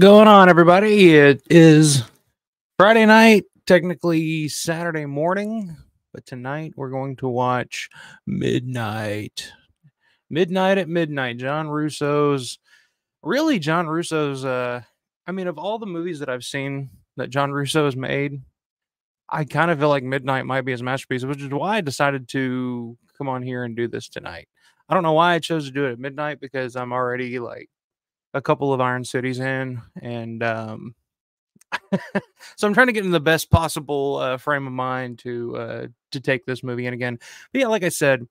Going on, everybody? It is Friday night, technically Saturday morning, but tonight we're going to watch Midnight. Midnight at Midnight, John Russo's. Really, John Russo's. Uh, I mean, of all the movies that I've seen that John Russo has made, I kind of feel like Midnight might be his masterpiece, which is why I decided to come on here and do this tonight. I don't know why I chose to do it at midnight because I'm already like a couple of Iron Cities in, and um, so I'm trying to get in the best possible uh, frame of mind to uh, to take this movie in again. But yeah, like I said,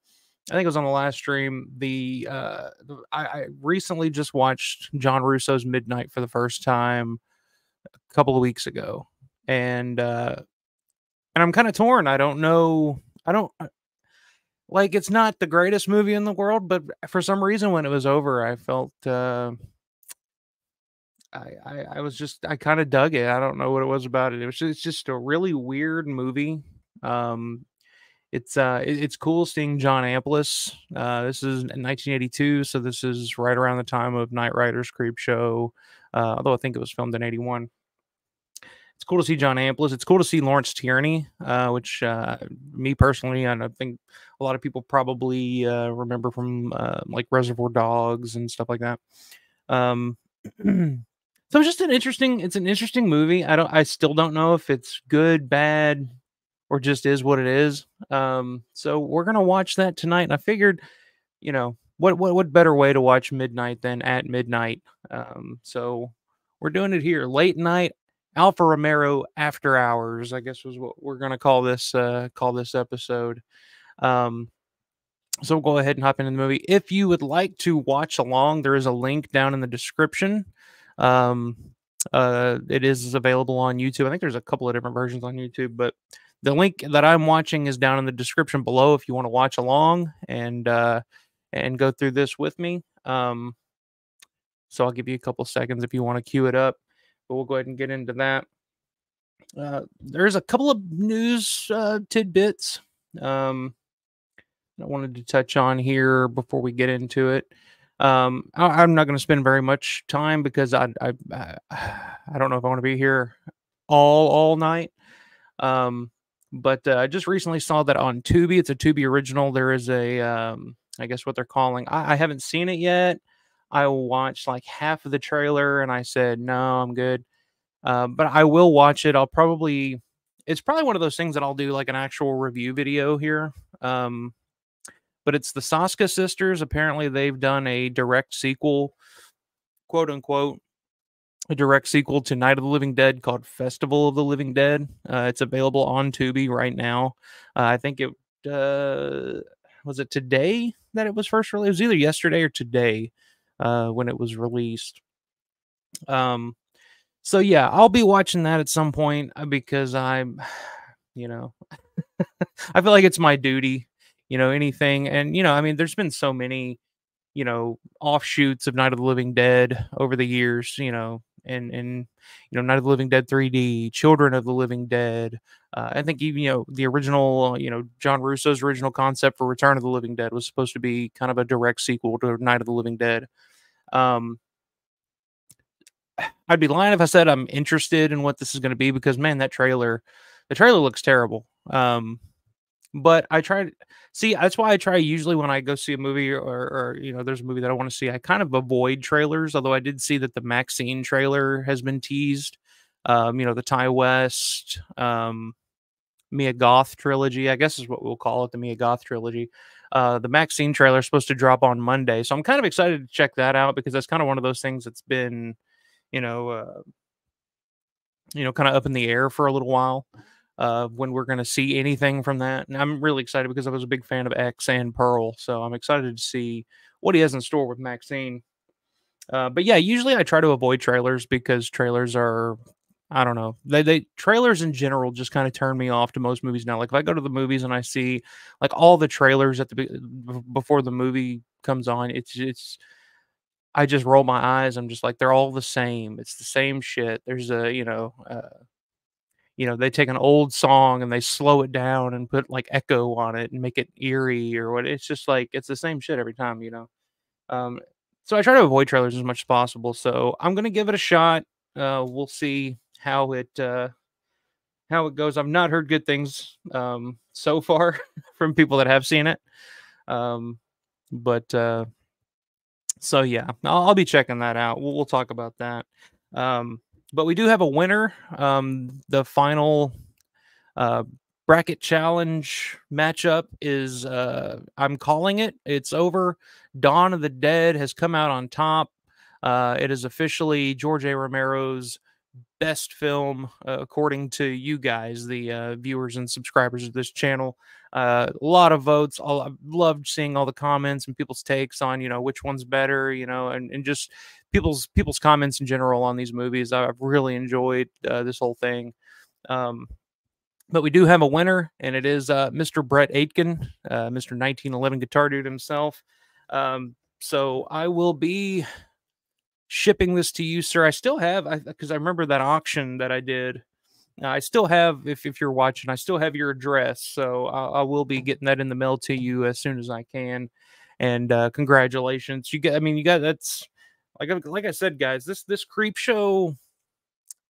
I think it was on the last stream. The, uh, I, I recently just watched John Russo's Midnight for the first time a couple of weeks ago, and uh, and I'm kind of torn. I don't know. I don't like. It's not the greatest movie in the world, but for some reason, when it was over, I felt. Uh, I, I, I was just I kind of dug it. I don't know what it was about it. It was just, it's just a really weird movie. Um, it's uh it, it's cool seeing John Amplas. Uh, this is 1982, so this is right around the time of Knightriders Creep Show. Uh, although I think it was filmed in 81. It's cool to see John Amplas. It's cool to see Lawrence Tierney, uh, which uh, me personally, and I think a lot of people probably uh, remember from uh, like Reservoir Dogs and stuff like that. Um, So it's just an interesting. It's an interesting movie. I don't. I still don't know if it's good, bad, or just is what it is. Um. So we're gonna watch that tonight. And I figured, you know, what what what better way to watch Midnight than at midnight? Um. So we're doing it here, late night. Alpha Romero After Hours, I guess was what we're gonna call this. Uh, call this episode. Um. So we'll go ahead and hop into the movie. If you would like to watch along, there is a link down in the description. Um, uh, it is available on YouTube. I think there's a couple of different versions on YouTube, but the link that I'm watching is down in the description below if you want to watch along and uh, and go through this with me. Um, so I'll give you a couple seconds if you want to queue it up, but we'll go ahead and get into that. Uh, there's a couple of news uh, tidbits um, I wanted to touch on here before we get into it. Um, I, am not going to spend very much time because I, I, I don't know if I want to be here all all night. Um, but uh, I just recently saw that on Tubi. It's a Tubi original. There is a, um, I guess what they're calling. I, I haven't seen it yet. I watched like half of the trailer and I said no, I'm good. Uh, but I will watch it. I'll probably. It's probably one of those things that I'll do like an actual review video here. Um, but it's the Soska sisters. Apparently, they've done a direct sequel, quote unquote, a direct sequel to Night of the Living Dead called Festival of the Living Dead. Uh, it's available on Tubi right now. Uh, I think it uh, was it today that it was first released. It was either yesterday or today uh, when it was released. Um, so yeah, I'll be watching that at some point uh, because I'm, you know, I feel like it's my duty you know, anything. And, you know, I mean, there's been so many, you know, offshoots of Night of the Living Dead over the years, you know, and, and, you know, Night of the Living Dead 3D, Children of the Living Dead. Uh, I think even, you know, the original, you know, John Russo's original concept for Return of the Living Dead was supposed to be kind of a direct sequel to Night of the Living Dead. Um, I'd be lying if I said I'm interested in what this is going to be because man, that trailer, the trailer looks terrible. Um, but I try to see that's why I try usually when I go see a movie or, or you know there's a movie that I want to see I kind of avoid trailers although I did see that the Maxine trailer has been teased um you know the Ti West um Mia Goth trilogy I guess is what we'll call it the Mia Goth trilogy uh the Maxine trailer is supposed to drop on Monday so I'm kind of excited to check that out because that's kind of one of those things that's been you know uh you know kind of up in the air for a little while uh, when we're going to see anything from that. And I'm really excited because I was a big fan of X and Pearl. So I'm excited to see what he has in store with Maxine. Uh, but yeah, usually I try to avoid trailers because trailers are, I don't know, they, they trailers in general just kind of turn me off to most movies now. Like if I go to the movies and I see like all the trailers at the before the movie comes on, it's it's I just roll my eyes. I'm just like they're all the same. It's the same shit. There's a you know. Uh, you know they take an old song and they slow it down and put like echo on it and make it eerie or what it's just like it's the same shit every time you know um so I try to avoid trailers as much as possible. So I'm gonna give it a shot. Uh, we'll see how it uh, how it goes. I've not heard good things um, so far from people that have seen it. Um, but uh, so yeah, I'll, I'll, be checking that out. We'll, we'll talk about that. Um, but we do have a winner. Um, the final uh, bracket challenge matchup is uh, I'm calling it. It's over. Dawn of the Dead has come out on top. Uh, it is officially George A. Romero's best film uh, according to you guys, the uh, viewers and subscribers of this channel. Uh, a lot of votes. All, I've loved seeing all the comments and people's takes on you know which one's better, you know, and, and just people's people's comments in general on these movies. I've really enjoyed uh, this whole thing. Um, but we do have a winner, and it is uh, Mr. Brett Aitken, uh, Mr. 1911 guitar dude himself. Um, so I will be shipping this to you, sir. I still have, because I, I, remember that auction that I did. I still have, if, if you're watching, I still have your address. So I, I will be getting that in the mail to you as soon as I can. And uh, congratulations. You get, I mean, you got that's like, like I said, guys, this, this creepshow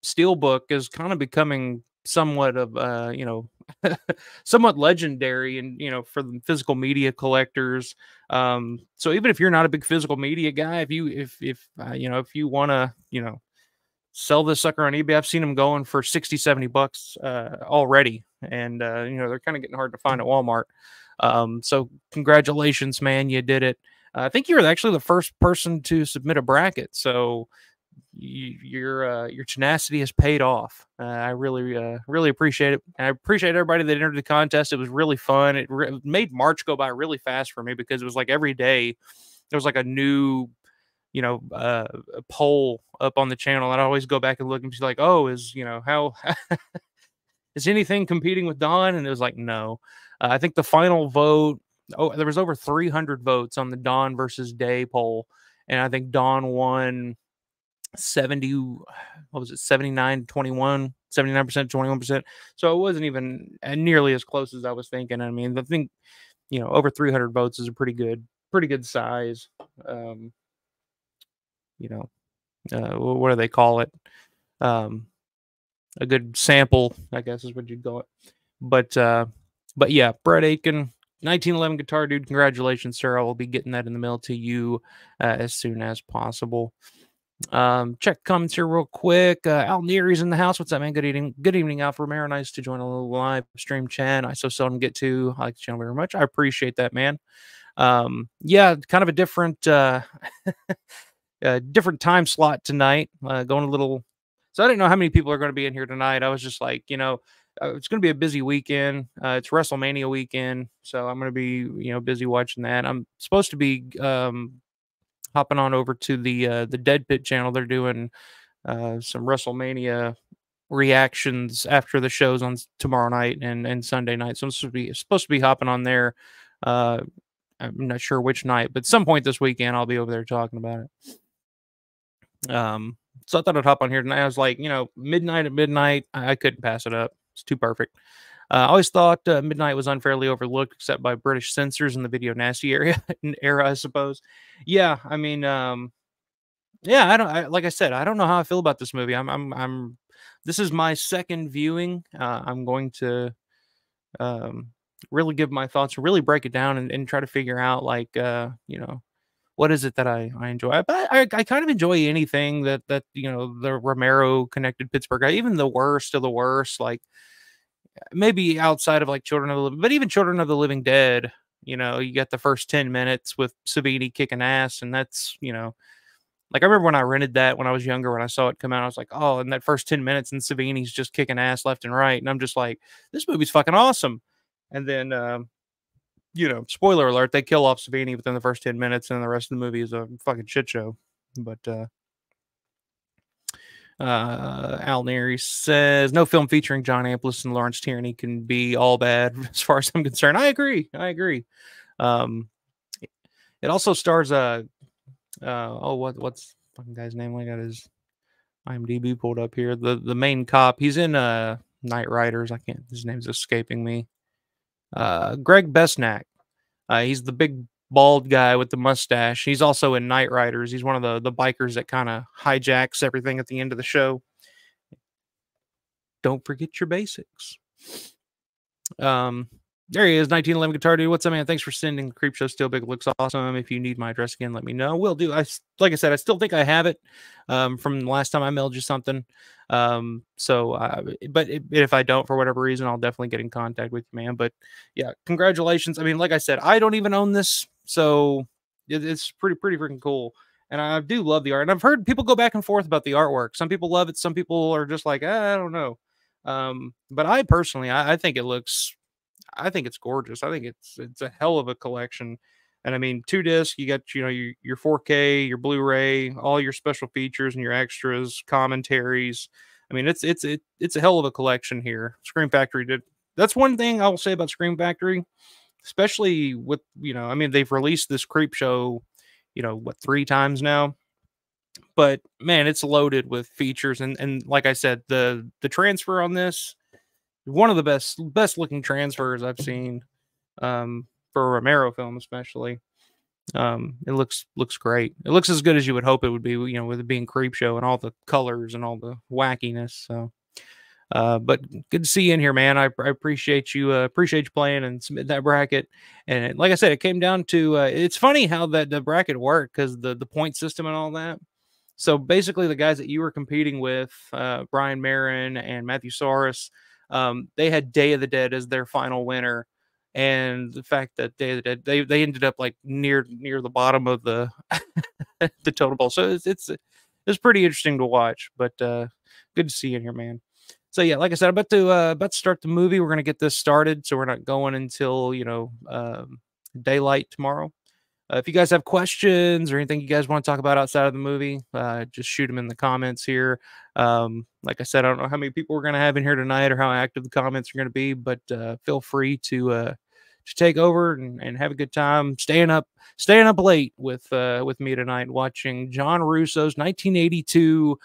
steelbook is kind of becoming somewhat of uh you know somewhat legendary and you know for the physical media collectors um so even if you're not a big physical media guy if you if if uh, you know if you want to you know sell this sucker on ebay i've seen them going for 60 70 bucks uh already and uh you know they're kind of getting hard to find at walmart um so congratulations man you did it. Uh, i think you're actually the first person to submit a bracket so you, your uh, your tenacity has paid off. Uh, I really uh, really appreciate it. And I appreciate everybody that entered the contest. It was really fun. It re- made March go by really fast for me because it was like every day there was like a new you know uh, poll up on the channel. I'd always go back and look and be like, oh, is you know how is anything competing with Dawn? And it was like no. Uh, I think the final vote. Oh, there was over 300 votes on the Dawn versus Day poll, and I think Dawn won 70 what was it 79 21 79% 21% so it wasn't even nearly as close as i was thinking. I mean i think you know over 300 votes is a pretty good pretty good size um you know uh, what do they call it? Um a good sample i guess is what you'd call it. But uh but yeah brett aiken 1911 guitar dude congratulations sir. I will be getting that in the mail to you uh, as soon as possible um, check comments here real quick. Uh, Al Neary's in the house. What's up, man? Good evening. Good evening, Alpha Romero. Nice to join a little live stream chat. I so seldom get to. I like the channel very much. I appreciate that, man. Um, yeah, kind of a different, uh, a different time slot tonight. Uh, going a little. So I didn't know how many people are going to be in here tonight. I was just like, you know, uh, it's going to be a busy weekend. Uh, it's WrestleMania weekend, so I'm going to be, you know, busy watching that. I'm supposed to be um, hopping on over to the uh, the Dead Pit channel. They're doing uh, some WrestleMania reactions after the shows on tomorrow night and, and Sunday night. So I'm supposed to be supposed to be hopping on there. Uh, I'm not sure which night, but some point this weekend I'll be over there talking about it. Um, so I thought I'd hop on here tonight. I was like, you know, midnight at midnight, I, I couldn't pass it up. It's too perfect. Uh, I always thought uh, Midnight was unfairly overlooked, except by British censors in the video nasty area era, I suppose. Yeah, I mean, um, yeah, I don't I, like I said, I don't know how I feel about this movie. I'm, I'm, I'm. This is my second viewing. Uh, I'm going to um, really give my thoughts, really break it down, and, and try to figure out, like, uh, you know, what is it that I, I enjoy? But I, I kind of enjoy anything that that you know the Romero connected Pittsburgh, even the worst of the worst, like maybe outside of like Children of the Living, but even Children of the Living Dead, you know, you get the first 10 minutes with Savini kicking ass, and that's, you know, like I remember when I rented that when I was younger, when I saw it come out, I was like, oh, and that first 10 minutes, and Savini's just kicking ass left and right. And I'm just like, this movie's fucking awesome. And then, um, you know, spoiler alert, they kill off Savini within the first 10 minutes, and the rest of the movie is a fucking shit show. But, uh, uh, Al Neri says no film featuring John Amplas and Lawrence Tierney can be all bad as far as I'm concerned. I agree. I agree. Um, it also stars uh, uh oh what what's fucking guy's name? I got his IMDb pulled up here. The the main cop. He's in uh Knightriders. I can't. His name's escaping me. Uh, Greg Besnak. Uh, he's the big bald guy with the mustache. He's also in Knightriders. He's one of the the bikers that kind of hijacks everything at the end of the show. Don't forget your basics. Um, there he is, 1911 Guitar Dude. What's up, man? Thanks for sending Creepshow Steelbook. Looks awesome. If you need my address again, let me know. Will do. I like I said, I still think I have it um, from last time I mailed you something. Um, so, uh, but if I don't for whatever reason, I'll definitely get in contact with you, man. But yeah, congratulations. I mean, like I said, I don't even own this, so it, it's pretty pretty freaking cool. And I do love the art. And I've heard people go back and forth about the artwork. Some people love it. Some people are just like, ah, I don't know. Um, but I personally, I, I think it looks, I think it's gorgeous. I think it's it's a hell of a collection. And I mean, two disc, you got you know your your 4K, your Blu-ray, all your special features and your extras, commentaries. I mean, it's it's it, it's a hell of a collection here. Scream Factory did. That's one thing I will say about Scream Factory, especially with you know, I mean, they've released this Creepshow, you know, what three times now but man, it's loaded with features and and like I said, the the transfer on this one of the best best looking transfers I've seen um, for a Romero film, especially. Um, it looks looks great. It looks as good as you would hope it would be, you know, with it being creepshow and all the colors and all the wackiness. So, uh, but good to see you in here, man. I, I appreciate you uh, appreciate you playing and submit that bracket. And like I said, it came down to uh, it's funny how that the bracket worked because the the point system and all that. So basically, the guys that you were competing with, uh, Brian Marin and Matthew Soros, um, they had Day of the Dead as their final winner, and the fact that Day of the Dead they they ended up like near near the bottom of the the total ball. So it's it's it's pretty interesting to watch. But uh, good to see you in here, man. So yeah, like I said, I'm about to uh, about to start the movie. We're gonna get this started, so we're not going until you know um, daylight tomorrow. Uh, if you guys have questions or anything you guys want to talk about outside of the movie, uh, just shoot them in the comments here. Um, like I said, I don't know how many people we're going to have in here tonight or how active the comments are going to be, but uh, feel free to uh, to take over and, and have a good time staying up staying up late with uh, with me tonight watching John Russo's 1982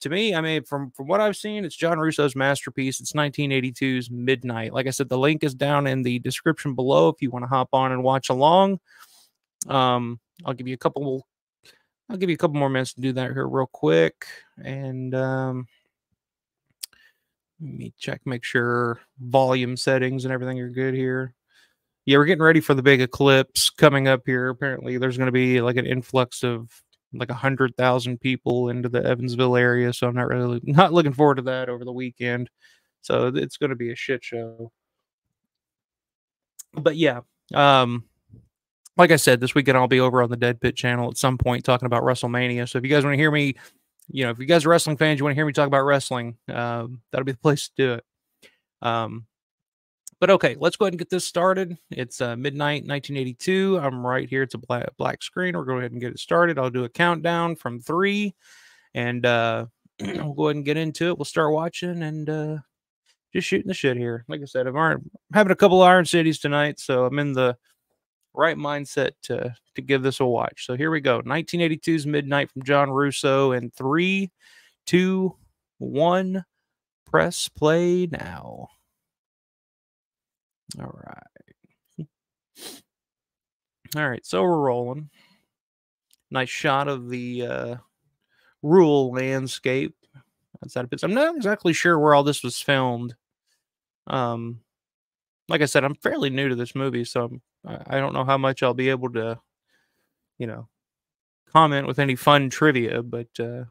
to me, I mean, from from what I've seen, it's John Russo's masterpiece. It's 1982's Midnight. Like I said, the link is down in the description below if you want to hop on and watch along. Um, I'll give you a couple. I'll give you a couple more minutes to do that here real quick, and um, let me check, make sure volume settings and everything are good here. Yeah, we're getting ready for the big eclipse coming up here. Apparently, there's going to be like an influx of like a hundred thousand people into the Evansville area, so I'm not really not looking forward to that over the weekend. So it's going to be a shit show. But yeah, um, like I said, this weekend I'll be over on the Dead Pit channel at some point talking about WrestleMania. So if you guys want to hear me, you know, if you guys are wrestling fans, you want to hear me talk about wrestling, um, that'll be the place to do it. Um, but okay, let's go ahead and get this started. It's uh, midnight 1982. I'm right here. It's a black, black screen. We're going to go ahead and get it started. I'll do a countdown from three, and uh, we'll go ahead and get into it. We'll start watching and uh, just shooting the shit here. Like I said, I'm having a couple Iron Cities tonight, so I'm in the right mindset to to give this a watch. So here we go. 1982's Midnight from John Russo and three, two, one. Press play now. All right. All right, so we're rolling. Nice shot of the uh, rural landscape outside of it. I'm not exactly sure where all this was filmed. Um, like I said, I'm fairly new to this movie, so I'm I don't know how much I'll be able to, you know, comment with any fun trivia, but uh,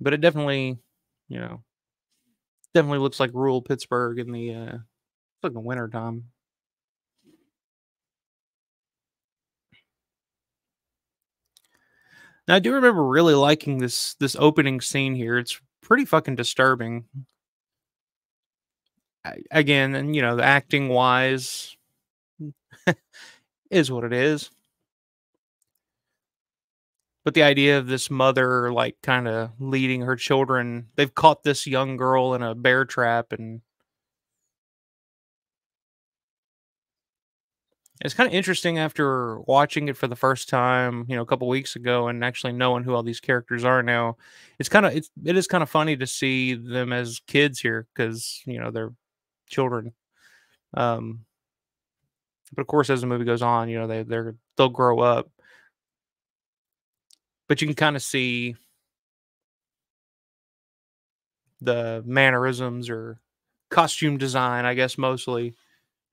but it definitely, you know, definitely looks like rural Pittsburgh in the uh, the winter time. Now I do remember really liking this this opening scene here. It's pretty fucking disturbing again, and you know, the acting wise is what it is. But the idea of this mother, like, kind of leading her children, they've caught this young girl in a bear trap, and it's kind of interesting after watching it for the first time, you know, a couple weeks ago, and actually knowing who all these characters are now. It's kind of it's it is kind of funny to see them as kids here because you know they're children. Um, But of course, as the movie goes on, you know they they're they'll grow up. But you can kind of see the mannerisms or costume design, I guess, mostly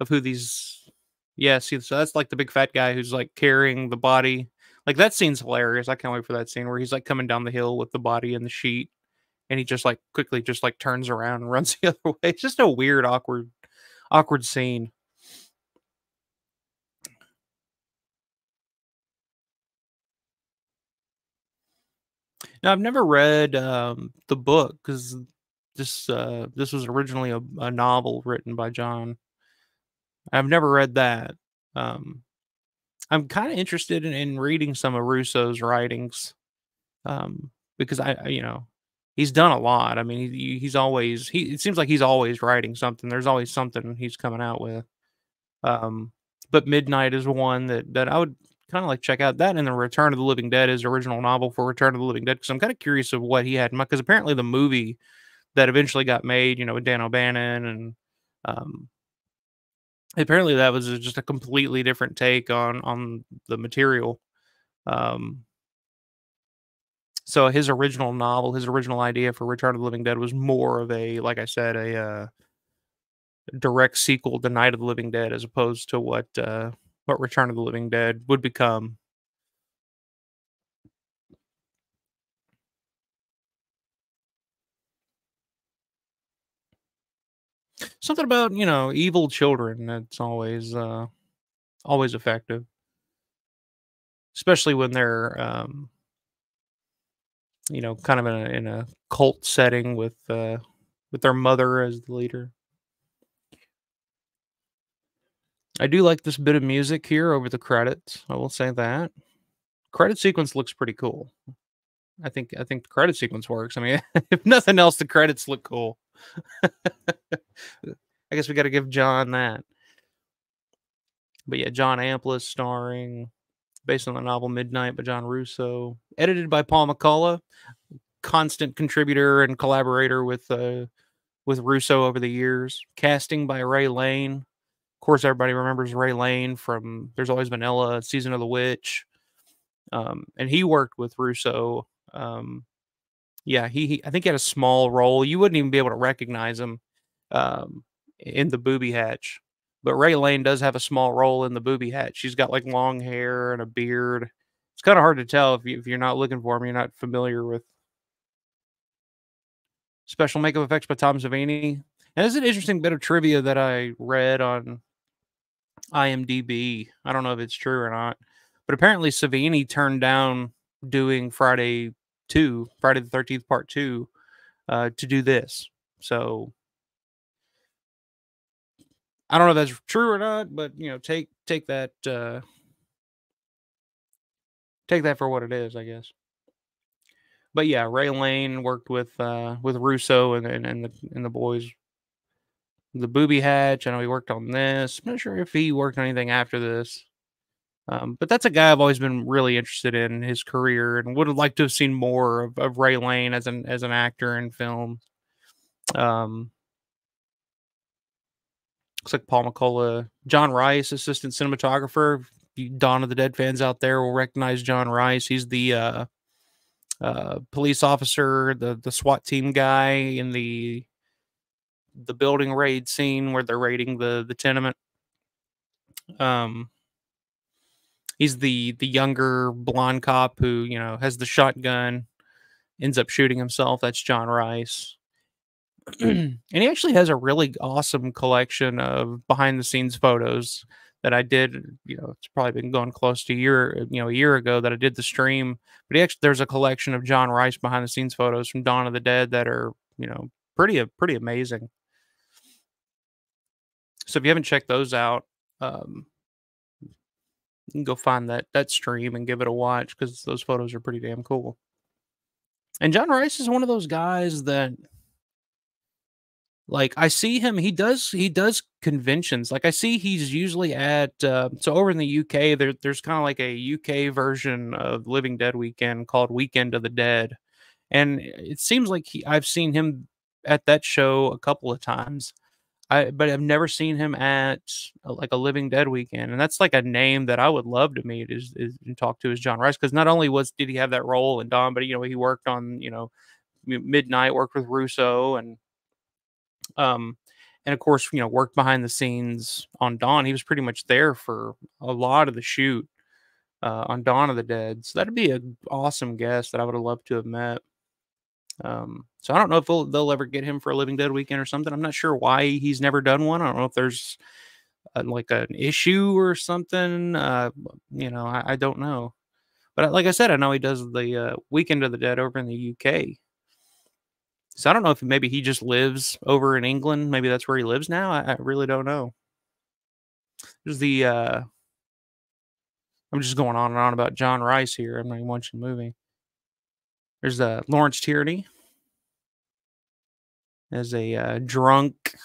of who these. Yeah, see, so that's like the big fat guy who's like carrying the body. Like that scene's hilarious. I can't wait for that scene where he's like coming down the hill with the body in the sheet, and he just like quickly just like turns around and runs the other way. It's just a weird, awkward, awkward scene. Now I've never read um, the book because this uh, this was originally a, a, novel written by John. I've never read that. Um, I'm kind of interested in, in, reading some of Russo's writings um, because I, you know, he's done a lot. I mean, he, he's always he. It seems like he's always writing something. There's always something he's coming out with. Um, but Midnight is one that that I would kind of like check out that and the Return of the Living Dead, his original novel for Return of the Living Dead, because I'm kind of curious of what he had because apparently the movie that eventually got made, you know, with Dan O'Bannon and um, apparently that was just a completely different take on on the material. Um, so his original novel, his original idea for Return of the Living Dead was more of a, like I said, a uh, direct sequel to Night of the Living Dead, as opposed to what uh, what Return of the Living Dead would become. Something about, you know, evil children that's always uh always effective. Especially when they're um you know, kind of in a in a cult setting with uh with their mother as the leader. I do like this bit of music here over the credits. I will say that. Credit sequence looks pretty cool. I think I think the credit sequence works. I mean, if nothing else, the credits look cool. I guess we got to give John that. But yeah, John Amplas starring, based on the novel Midnight by John Russo, edited by Paul McCullough, constant contributor and collaborator with uh, with Russo over the years. Casting by Ray Laine, of course, everybody remembers Ray Laine from There's Always Vanilla, Season of the Witch. Um, and he worked with Russo. Um, yeah, he, he, I think he had a small role. You wouldn't even be able to recognize him um, in the booby hatch. But Ray Laine does have a small role in the booby hatch. She's got like long hair and a beard. It's kind of hard to tell if, you, if you're not looking for him, you're not familiar with special makeup effects by Tom Savini. And is an interesting bit of trivia that I read on IMDb. I don't know if it's true or not, but apparently Savini turned down doing Friday two, Friday the Thirteenth Part two, uh, to do this. So I don't know if that's true or not, but you know, take take that uh, take that for what it is, I guess. But yeah, Ray Laine worked with uh, with Russo and, and and the and the boys the booby hatch. I know he worked on this. I'm not sure if he worked on anything after this. Um, but that's a guy I've always been really interested in his career and would have liked to have seen more of, of Ray Laine as an as an actor in film. Um, looks like Paul McCullough, John Rice, assistant cinematographer. Dawn of the Dead fans out there will recognize John Rice. He's the uh, uh, police officer, the the SWAT team guy in the the building raid scene where they're raiding the the tenement. Um, he's the the younger blonde cop who you know has the shotgun, ends up shooting himself. That's John Rice. and he actually has a really awesome collection of behind the scenes photos that I did, you know, it's probably been going close to a year, you know, a year ago that I did the stream. But he actually there's a collection of John Rice behind the scenes photos from Dawn of the Dead that are, you know, pretty pretty amazing. So if you haven't checked those out, um, you can go find that that stream and give it a watch because those photos are pretty damn cool. And John Rice is one of those guys that like I see him he does he does conventions. Like I see he's usually at uh, so over in the UK there there's kind of like a UK version of Living Dead weekend called Weekend of the Dead. And it seems like he, I've seen him at that show a couple of times I but I've never seen him at a, like a Living Dead weekend, and that's like a name that I would love to meet is, is and talk to is John Rice because not only was did he have that role in Dawn, but you know he worked on you know Midnight, worked with Russo, and um and of course you know worked behind the scenes on Dawn. He was pretty much there for a lot of the shoot uh, on Dawn of the Dead, so that'd be an awesome guest that I would have loved to have met. Um, so I don't know if they'll, they'll ever get him for a Living Dead weekend or something. I'm not sure why he's never done one. I don't know if there's a, like an issue or something. Uh, you know, I, I, don't know. But like I said, I know he does the uh, Weekend of the Dead over in the UK. So I don't know if maybe he just lives over in England. Maybe that's where he lives now. I, I really don't know. There's the. Uh, I'm just going on and on about John Rice here. I'm not even watching the movie. There's uh, Lawrence Tierney as a uh, drunk,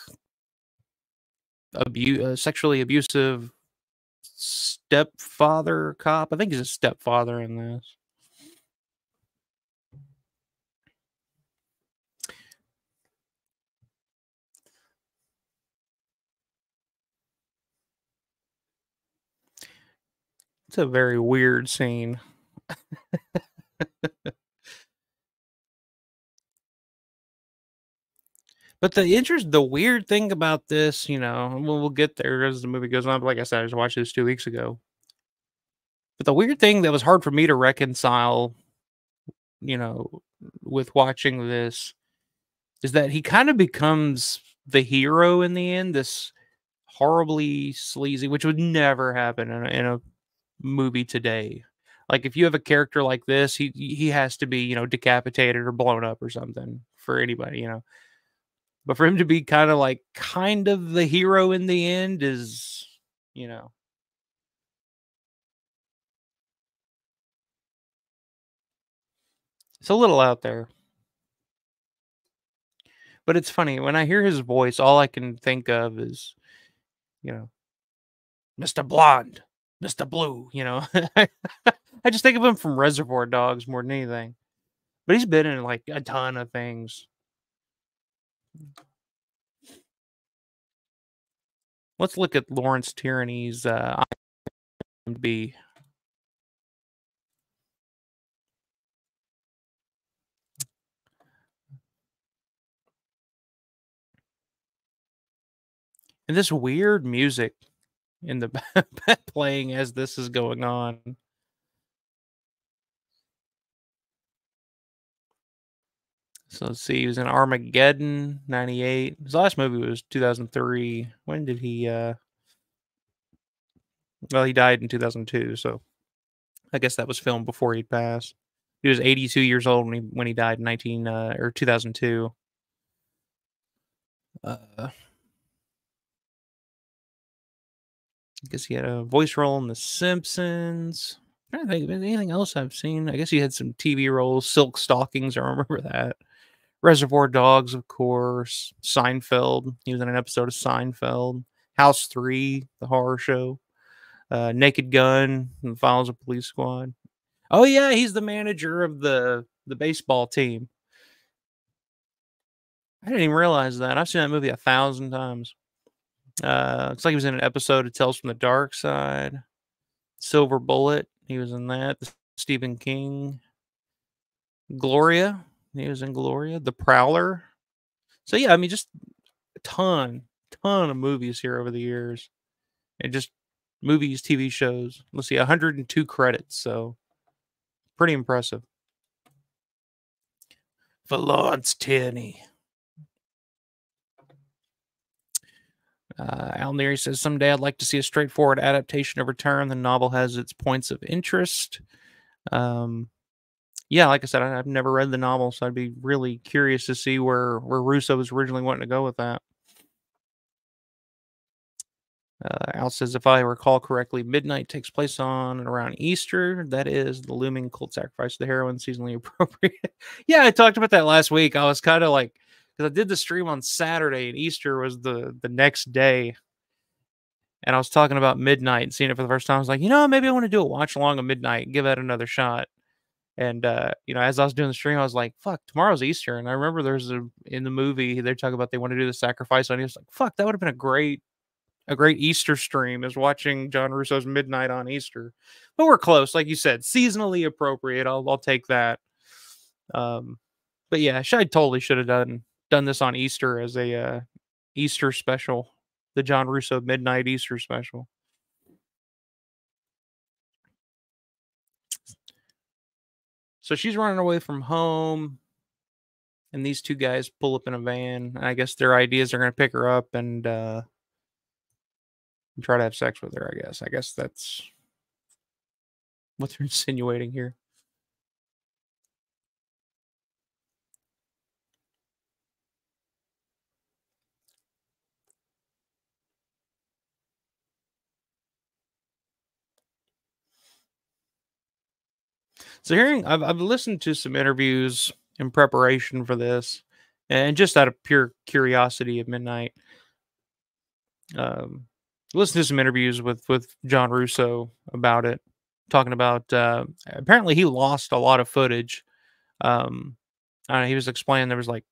abu- uh, sexually abusive stepfather cop. I think he's a stepfather in this. It's a very weird scene. But the interest, the weird thing about this, you know, we'll, we'll get there as the movie goes on. But like I said, I just watched this two weeks ago. But the weird thing that was hard for me to reconcile, you know, with watching this is that he kind of becomes the hero in the end. This horribly sleazy, which would never happen in a, in a movie today. Like if you have a character like this, he he has to be you know decapitated or blown up or something for anybody. You know, but for him to be kind of like kind of the hero in the end is, you know. It's a little out there. But it's funny when I hear his voice, all I can think of is, you know, Mr. Blonde, Mr. Blue, you know. I just think of him from Reservoir Dogs more than anything. But he's been in like a ton of things. Let's look at Lawrence Tierney's uh, IMDb. And this weird music in the playing as this is going on. So let's see, he was in Armageddon 98. His last movie was 2003. When did he uh Well, he died in 2002, so I guess that was filmed before he'd passed. He was 82 years old when he when he died in 19 uh, or 2002. Uh I guess he had a voice role in The Simpsons. I don't think anything else I've seen. I guess he had some TV roles, Silk Stockings. I remember that. Reservoir Dogs, of course. Seinfeld. He was in an episode of Seinfeld. House Three, the horror show. Uh, Naked Gun, and Files of Police Squad. Oh yeah, he's the manager of the the baseball team. I didn't even realize that. I've seen that movie a thousand times. Uh, looks like he was in an episode of Tales from the Dark Side. Silver Bullet. He was in that. Stephen King. Gloria. Was in Gloria, The Prowler. So yeah, I mean, just a ton, ton of movies here over the years, and just movies, TV shows. Let's see, 102 credits. So pretty impressive. For Lawrence Tierney. Uh, Al Neary says, Someday I'd like to see a straightforward adaptation of Return. The novel has its points of interest. Um, yeah, like I said, I, have never read the novel, so I'd be really curious to see where where Russo was originally wanting to go with that. Uh, Al says, if I recall correctly, Midnight takes place on and around Easter. That is the looming cult sacrifice of the heroine, seasonally appropriate. yeah, I talked about that last week. I was kind of like, because I did the stream on Saturday and Easter was the the next day, and I was talking about Midnight and seeing it for the first time. I was like, you know, maybe I want to do a watch along of Midnight, give that another shot And uh, you know, as I was doing the stream, I was like, "Fuck, tomorrow's Easter." And I remember there's a in the movie they talk about they want to do the sacrifice and He was like, "Fuck, that would have been a great, a great Easter stream." Is watching John Russo's Midnight on Easter, but we're close, like you said, seasonally appropriate. I'll I'll take that. Um, but yeah, I totally should have done done this on Easter as a uh, Easter special, the John Russo Midnight Easter special. So she's running away from home, and these two guys pull up in a van. And I guess their ideas are going to pick her up and uh, try to have sex with her. I guess. I guess that's what they're insinuating here. So hearing, I've I've listened to some interviews in preparation for this, and just out of pure curiosity at midnight, um, listen to some interviews with with John Russo about it, talking about uh, apparently he lost a lot of footage. Um, know, he was explaining there was like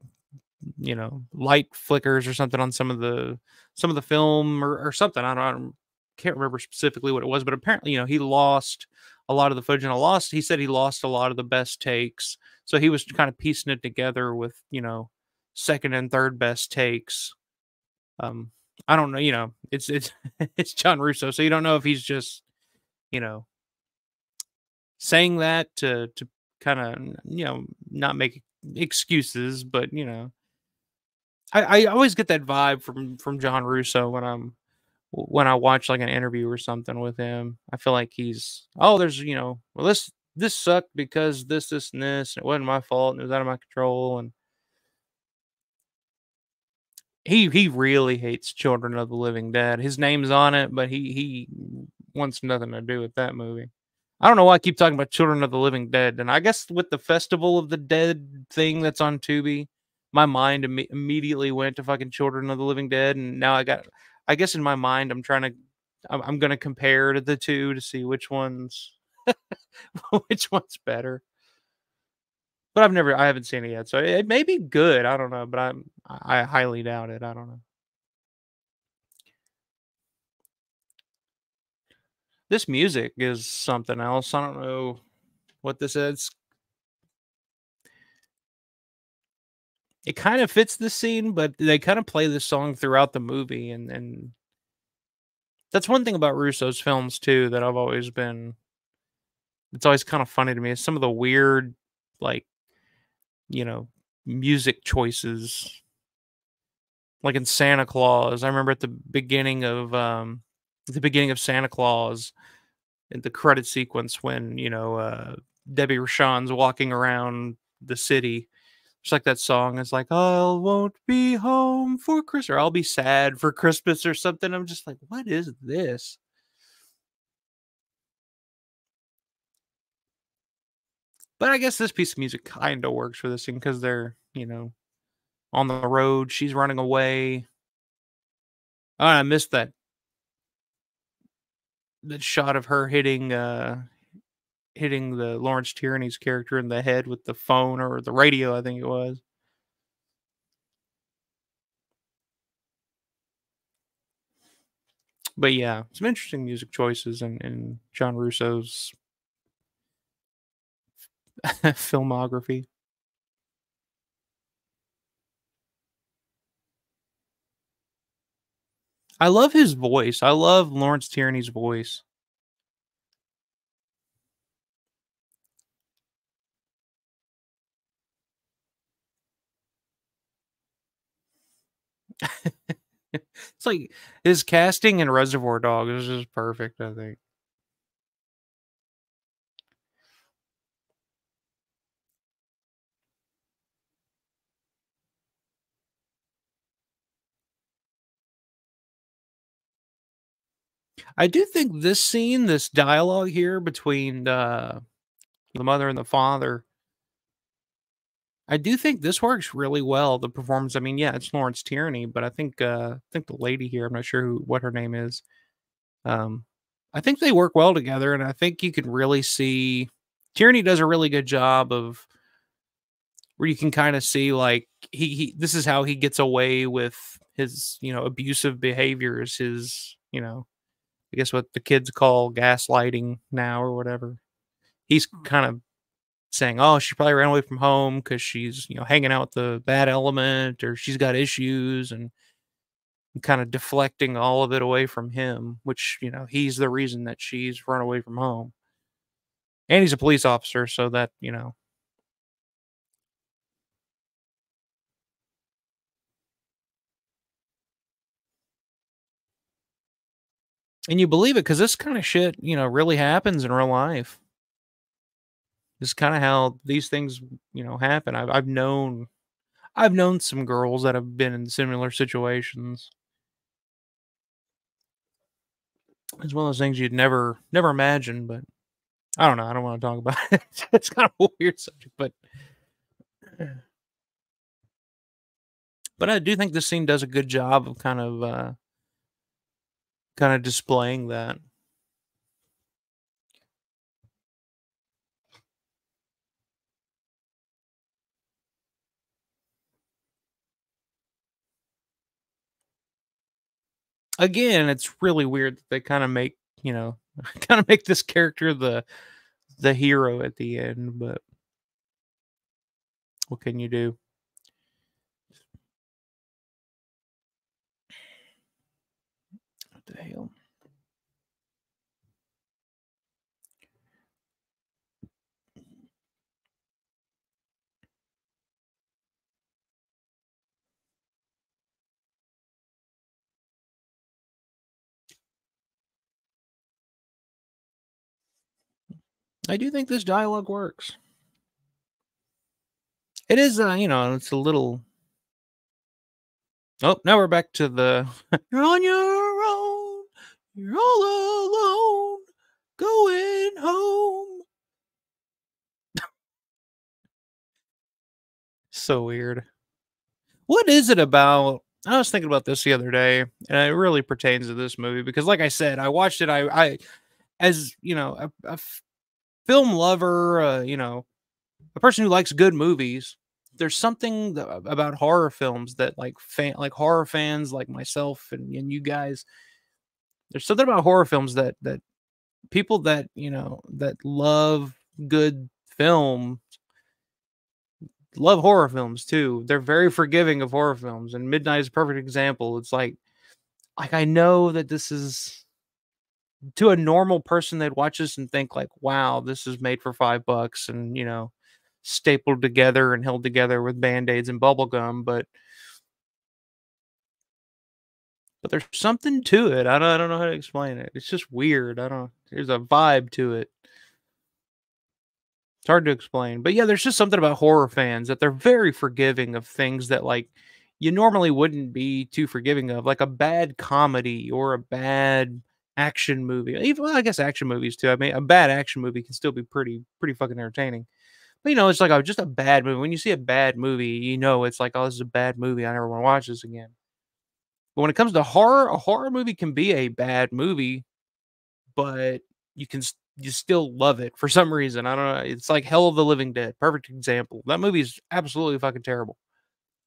you know light flickers or something on some of the some of the film or, or something. I don't, I don't can't remember specifically what it was, but apparently you know he lost a lot of the footage and a lost he said he lost a lot of the best takes so he was kind of piecing it together with you know second and third best takes. Um i don't know you know it's it's it's john russo so you don't know if he's just you know saying that to to kind of you know not make excuses but you know I, I always get that vibe from from john russo when i'm when I watch like an interview or something with him, I feel like he's oh, there's you know, well this this sucked because this, this, and this, and it wasn't my fault, and it was out of my control, and he he really hates Children of the Living Dead. His name's on it, but he he wants nothing to do with that movie. I don't know why I keep talking about Children of the Living Dead, and I guess with the Festival of the Dead thing that's on Tubi, my mind Im- immediately went to fucking Children of the Living Dead, and now I got I guess in my mind, I'm trying to, I'm, I'm going to compare to the two to see which one's, which one's better. But I've never, I haven't seen it yet, so it may be good. I don't know, but I'm, I highly doubt it. I don't know. This music is something else. I don't know what this is. It kind of fits the scene, but they kind of play the song throughout the movie, and and that's one thing about Russo's films too that I've always been. It's always kind of funny to me. Some of the weird, like, you know, music choices. Like in Santa Claws, I remember at the beginning of um, the beginning of Santa Claws, in the credit sequence when you know uh, Debbie Rochon's walking around the city just like that song is like, I won't be home for Christmas, or I'll be sad for Christmas or something. I'm just like, what is this? But I guess this piece of music kind of works for this thing because they're, you know, on the road. She's running away. Oh, I missed that that shot of her hitting uh hitting the Lawrence Tierney's character in the head with the phone or the radio, I think it was. But yeah, some interesting music choices in, in John Russo's filmography. I love his voice. I love Lawrence Tierney's voice. it's like his casting in Reservoir Dogs is just perfect, I think. I do think this scene, this dialogue here between uh, the mother and the father, I do think this works really well. The performance. I mean, yeah, it's Lawrence Tierney, but I think uh, I think the lady here. I'm not sure who what her name is. Um, I think they work well together, and I think you can really see Tierney does a really good job of where you can kind of see like he, he this is how he gets away with his you know abusive behaviors his you know i guess what the kids call gaslighting now or whatever he's Hmm. kind of saying oh she probably ran away from home because she's you know hanging out with the bad element or she's got issues and kind of deflecting all of it away from him which you know he's the reason that she's run away from home and he's a police officer so that you know And you believe it because this kind of shit, you know, really happens in real life. Is kind of how these things, you know, happen. I've I've known I've known some girls that have been in similar situations. It's one of those things you'd never never imagine, but I don't know. I don't want to talk about it. it's kind of a weird subject, but but I do think this scene does a good job of kind of uh kind of displaying that. Again, it's really weird that they kind of make, you know, kind of make this character the the hero at the end, but what can you do? What the hell? I do think this dialogue works. It is, uh, you know, it's a little. Oh, now we're back to the. You're on your own. You're all alone. Going home. so weird. What is it about? I was thinking about this the other day, and it really pertains to this movie because, like I said, I watched it. I, I as you know, a, a film lover, uh, you know, a person who likes good movies. There's something that, about horror films that, like, fan, like horror fans, like myself and, and you guys. There's something about horror films that that people that you know that love good film love horror films too. They're very forgiving of horror films, and Midnight is a perfect example. It's like, like I know that this is to a normal person, they'd watch this and think like, "Wow, this is made for five bucks," and you know, stapled together and held together with band aids and bubble gum. But but there's something to it. I don't I don't know how to explain it. It's just weird. I don't. There's a vibe to it. It's hard to explain. But yeah, there's just something about horror fans that they're very forgiving of things that like you normally wouldn't be too forgiving of, like a bad comedy or a bad action movie. Even well, I guess action movies too. I mean, a bad action movie can still be pretty pretty fucking entertaining. But you know, it's like a, just a bad movie. When you see a bad movie, you know it's like, oh, this is a bad movie. I never want to watch this again. But when it comes to horror, a horror movie can be a bad movie, but you can you still love it for some reason. I don't know. It's like Hell of the Living Dead, perfect example. That movie is absolutely fucking terrible.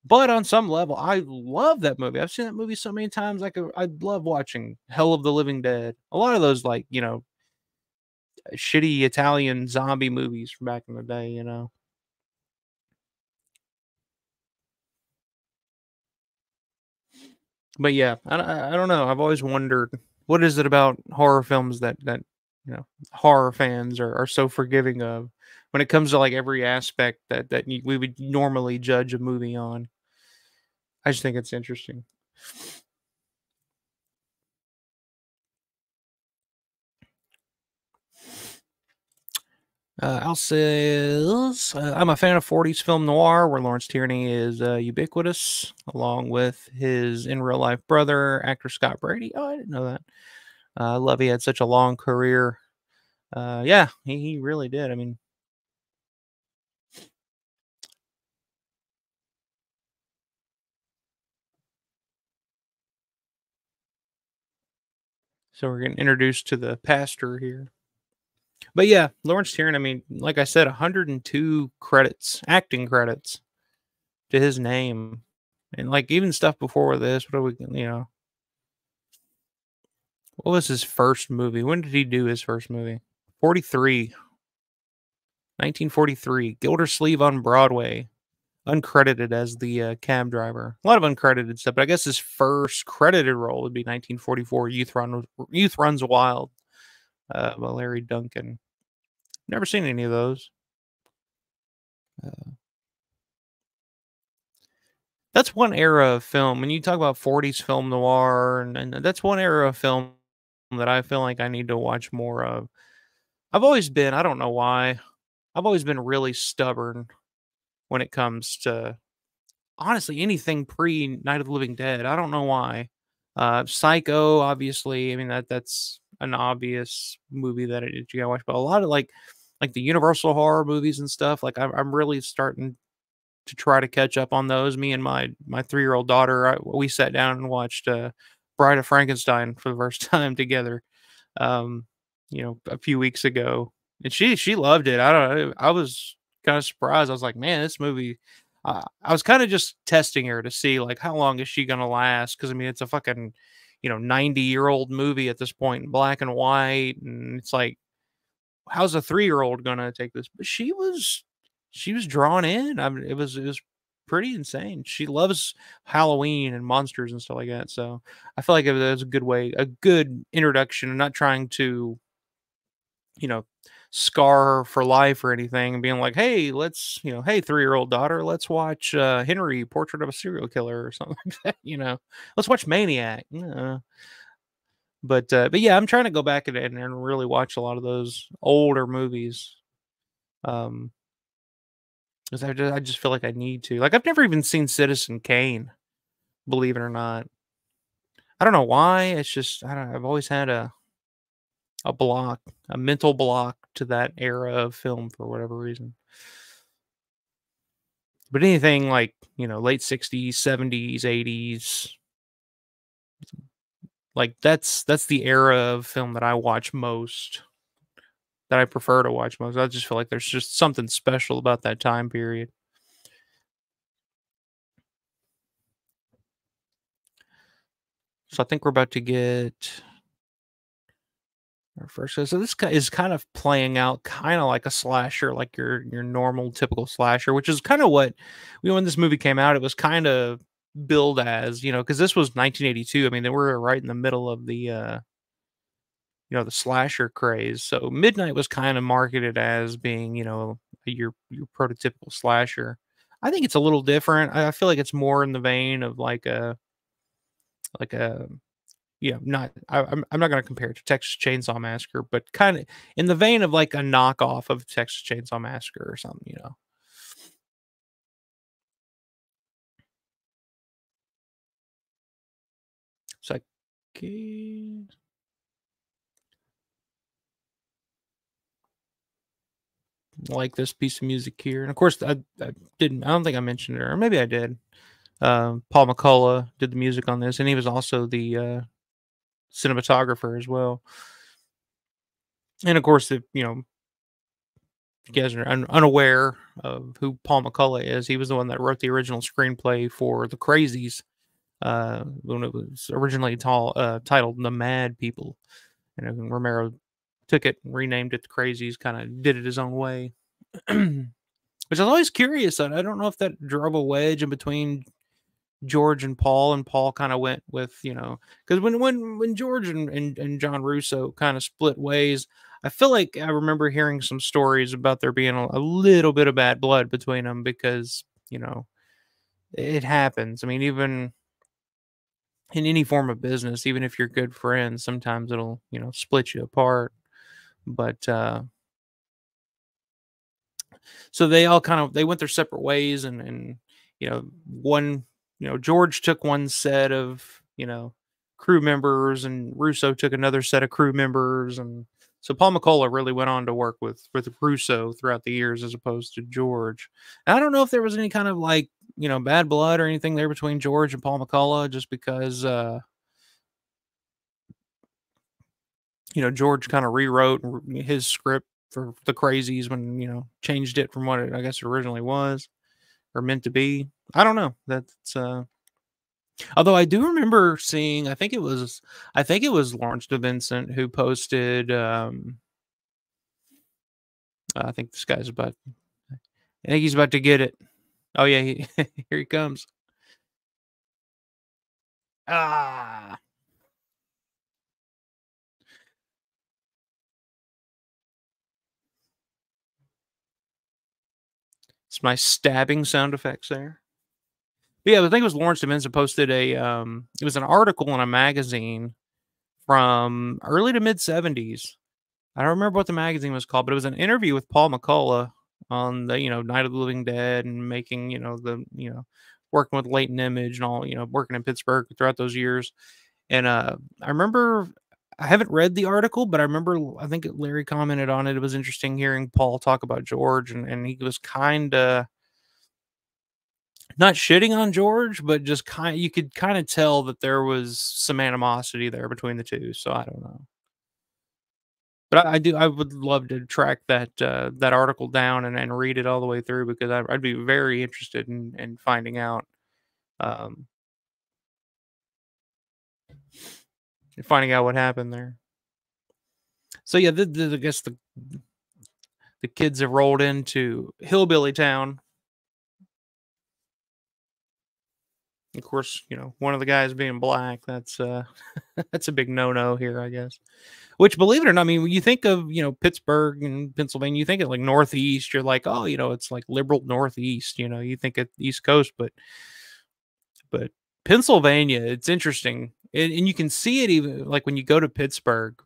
But on some level, I love that movie. I've seen that movie so many times. Like I love watching Hell of the Living Dead. A lot of those, like you know, shitty Italian zombie movies from back in the day. You know, but yeah, I, I don't know. I've always wondered what is it about horror films that that you know horror fans are, are so forgiving of when it comes to like every aspect that that we would normally judge a movie on. I just think it's interesting. Uh, Al says, uh, I'm a fan of 40s film noir where Lawrence Tierney is uh, ubiquitous, along with his in real life brother, actor Scott Brady. Oh, I didn't know that. Uh, I love he had such a long career. Uh, yeah, he, he really did. I mean, so we're getting introduced to the pastor here. but yeah, Lawrence Tiern. I mean, like I said, 102 credits, acting credits to his name, and like even stuff before this. What are we, you know? What was his first movie? When did he do his first movie? 43. 1943. Gildersleeve on Broadway. Uncredited as the uh, cab driver. A lot of uncredited stuff, but I guess his first credited role would be 1944 Youth Run Youth Runs Wild uh, by Larry Duncan. Never seen any of those. Uh, that's one era of film. When you talk about 40s film noir, and, and that's one era of film that I feel like I need to watch more of. I've always been, I don't know why, I've always been really stubborn when it comes to honestly anything pre Night of the Living Dead. I don't know why. Uh, Psycho, obviously, I mean that that's an obvious movie that you gotta watch, but a lot of like like the Universal horror movies and stuff. Like I'm, I'm really starting to try to catch up on those. Me and my my three year old daughter, I, we sat down and watched uh, Bride of Frankenstein for the first time together. Um, you know, a few weeks ago, and she she loved it. I don't. I was kind of surprised. I was like, man, this movie. Uh, I was kind of just testing her to see like how long is she gonna last? Because I mean, it's a fucking you know 90 year old movie at this point, in black and white, and it's like, how's a three year old gonna take this? But she was she was drawn in. I mean, it was it was pretty insane. She loves Halloween and monsters and stuff like that. So I feel like it was a good way, a good introduction. I'm not trying to, you know, scar her for life or anything being like, hey, let's, you know, hey, three year old daughter, let's watch uh, Henry, Portrait of a Serial Killer or something like that. You know, let's watch Maniac. Uh, but uh, but yeah, I'm trying to go back and, and really watch a lot of those older movies. Um, because I just, I just feel like I need to. Like I've never even seen Citizen Kane, believe it or not. I don't know why. It's just I don't. I've always had a a block, a mental block to that era of film for whatever reason. But anything like you know late '60s, '70s, '80s, like that's that's the era of film that I watch most that I prefer to watch most. I just feel like there's just something special about that time period. So I think we're about to get first. So this is kind of playing out kind of like a slasher, like your your normal typical slasher, which is kind of what know, when this movie came out, it was kind of billed as, you know, because this was 1982. I mean, they were right in the middle of the uh you know the slasher craze. So Midnight was kind of marketed as being you know your your prototypical slasher. I think it's a little different. I feel like it's more in the vein of like a like a you know not I, am I'm, I'm not going to compare it to Texas Chainsaw Massacre, but kind of in the vein of like a knockoff of Texas Chainsaw Massacre or something. You know. Psyche. like this piece of music here. And of course, I, I didn't. I don't think I mentioned it, or maybe I did. Uh, Paul McCullough did the music on this, and he was also the uh, cinematographer as well. And of course, if you know, if you guys are un- unaware of who Paul McCullough is, he was the one that wrote the original screenplay for The Crazies uh, when it was originally uh, titled The Mad People. And Romero took it and renamed it the Crazies, kind of did it his own way. Which I was always curious. I don't know if that drove a wedge in between George and Paul, and Paul kind of went with, you know, because when when when George and, and, and John Russo kind of split ways, I feel like I remember hearing some stories about there being a, a little bit of bad blood between them because, you know, it happens. I mean, even in any form of business, even if you're good friends, sometimes it'll, you know, split you apart but uh, so they all kind of they went their separate ways and and you know one you know george took one set of you know crew members and russo took another set of crew members and so paul mccullough really went on to work with with russo throughout the years as opposed to george and i don't know if there was any kind of like you know bad blood or anything there between george and paul mccullough just because uh you know, George kind of rewrote his script for the crazies when you know changed it from what it I guess originally was or meant to be. I don't know. That's uh although I do remember seeing I think it was I think it was Lawrence DeVincentz who posted um I think this guy's about I think he's about to get it. Oh yeah, he, here he comes. Ah. It's my stabbing sound effects there. But yeah, I think it was Lawrence DeVincentz posted a um it was an article in a magazine from early to mid 70s. I don't remember what the magazine was called, but it was an interview with Paul McCullough on the, you know, Night of the Living Dead and making, you know, the, you know, working with Latent Image and all, you know, working in Pittsburgh throughout those years. And uh I remember I haven't read the article, but I remember I think Larry commented on it. It was interesting hearing Paul talk about George, and, and he was kind of not shitting on George, but just kind you could kind of tell that there was some animosity there between the two. So I don't know. But I, I do I would love to track that uh, that article down and, and read it all the way through because I, would be very interested in, in finding out um, finding out what happened there. So yeah, the, the, I guess the the kids have rolled into hillbilly town. Of course, you know one of the guys being black. That's uh, that's a big no-no here, I guess. Which, believe it or not, I mean, when you think of you know Pittsburgh and Pennsylvania, you think of like Northeast. You're like, oh, you know, it's like liberal Northeast. You know, you think of East Coast, but but Pennsylvania, it's interesting and, and you can see it even like when you go to Pittsburgh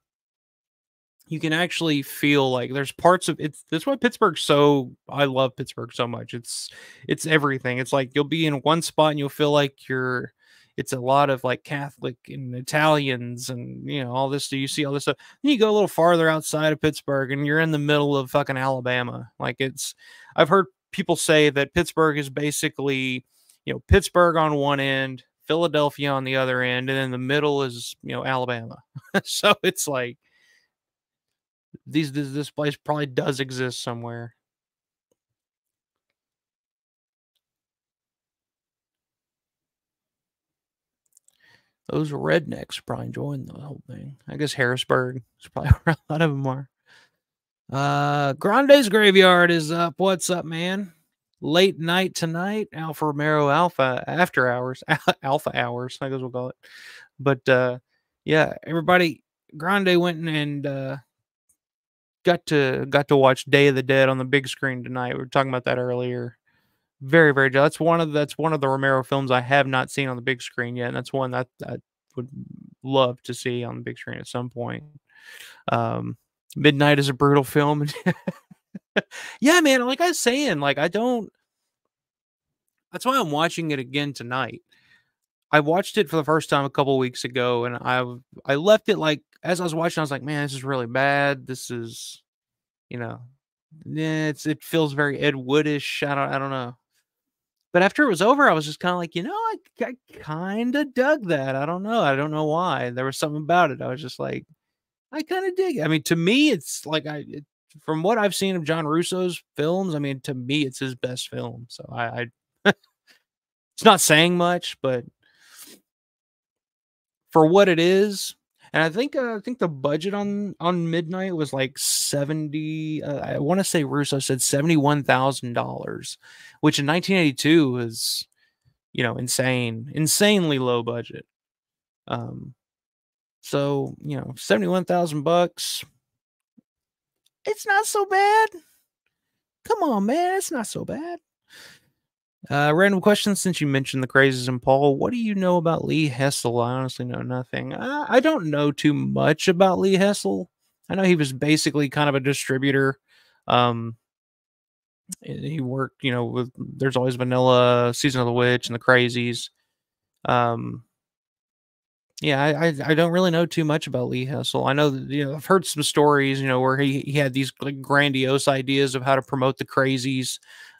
you can actually feel like there's parts of it's that's why Pittsburgh's so I love Pittsburgh so much. It's it's everything. It's like you'll be in one spot and you'll feel like you're it's a lot of like Catholic and Italians and you know all this. Do you see all this stuff? Then you go a little farther outside of Pittsburgh and you're in the middle of fucking Alabama. Like it's I've heard people say that Pittsburgh is basically you know Pittsburgh on one end, Philadelphia on the other end, and then the middle is you know Alabama. so it's like these this, this place probably does exist somewhere. Those rednecks probably enjoying the whole thing. I guess Harrisburg is probably where a lot of them are. Uh, Grande's Graveyard is up. What's up, man? late night tonight, Alpha Romero Alpha after hours, Alpha hours, I guess we'll call it. But uh, yeah, everybody, Grande went in and uh, got to got to watch Day of the Dead on the big screen tonight. We were talking about that earlier. Very, very. That's one of that's one of the Romero films I have not seen on the big screen yet, and that's one that I would love to see on the big screen at some point. Um, Midnight is a brutal film. yeah, man. Like I was saying, like I don't. That's why I'm watching it again tonight. I watched it for the first time a couple weeks ago, and I I left it like as I was watching, I was like, man, this is really bad. This is, you know, it's it feels very Ed Woodish. I don't I don't know. But after it was over, I was just kind of like, you know, I, I kind of dug that. I don't know. I don't know why. There was something about it. I was just like, I kind of dig it. I mean, to me, it's like I it, from what I've seen of John Russo's films, I mean, to me, it's his best film. So I, I it's not saying much, but for what it is, and I think uh, I think the budget on on Midnight was like seventy. Uh, I want to say Russo said seventy one thousand dollars, which in nineteen eighty two was, you know, insane, insanely low budget. Um, so you know, seventy one thousand bucks it's not so bad. Come on, man. It's not so bad. Uh, random question since you mentioned the crazies and Paul, what do you know about Lee Hessel? I honestly know nothing. I, I don't know too much about Lee Hessel. I know he was basically kind of a distributor. Um, he worked, you know, with there's always vanilla, season of the witch, and the crazies. Um, yeah, I, I, I don't really know too much about Lee Hessel. I know that, you know I've heard some stories, you know, where he, he had these like, grandiose ideas of how to promote the crazies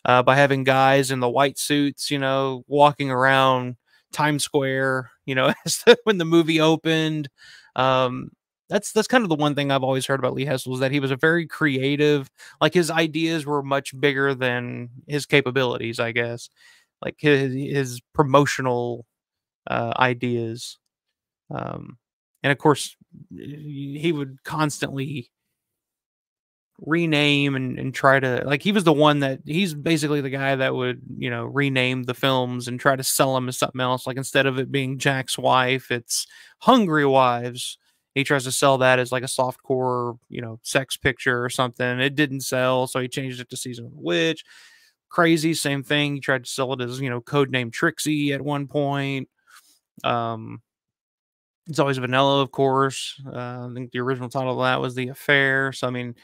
uh, by having guys in the white suits, you know, walking around Times Square, you know, when the movie opened. Um, that's that's kind of the one thing I've always heard about Lee Hessel is that he was a very creative. Like his ideas were much bigger than his capabilities, I guess. Like his his promotional uh, ideas, um, and of course, he would constantly rename and, and try to like he was the one that he's basically the guy that would you know rename the films and try to sell them as something else. Like instead of it being jack's wife it's hungry wives. He tries to sell that as like a soft core you know sex picture or something. It didn't sell so he changed it to season of the witch. Crazy same thing. He tried to sell it as you know code name trixie at one point. Um it's always vanilla of course. Uh, i think the original title of that was the affair. So i mean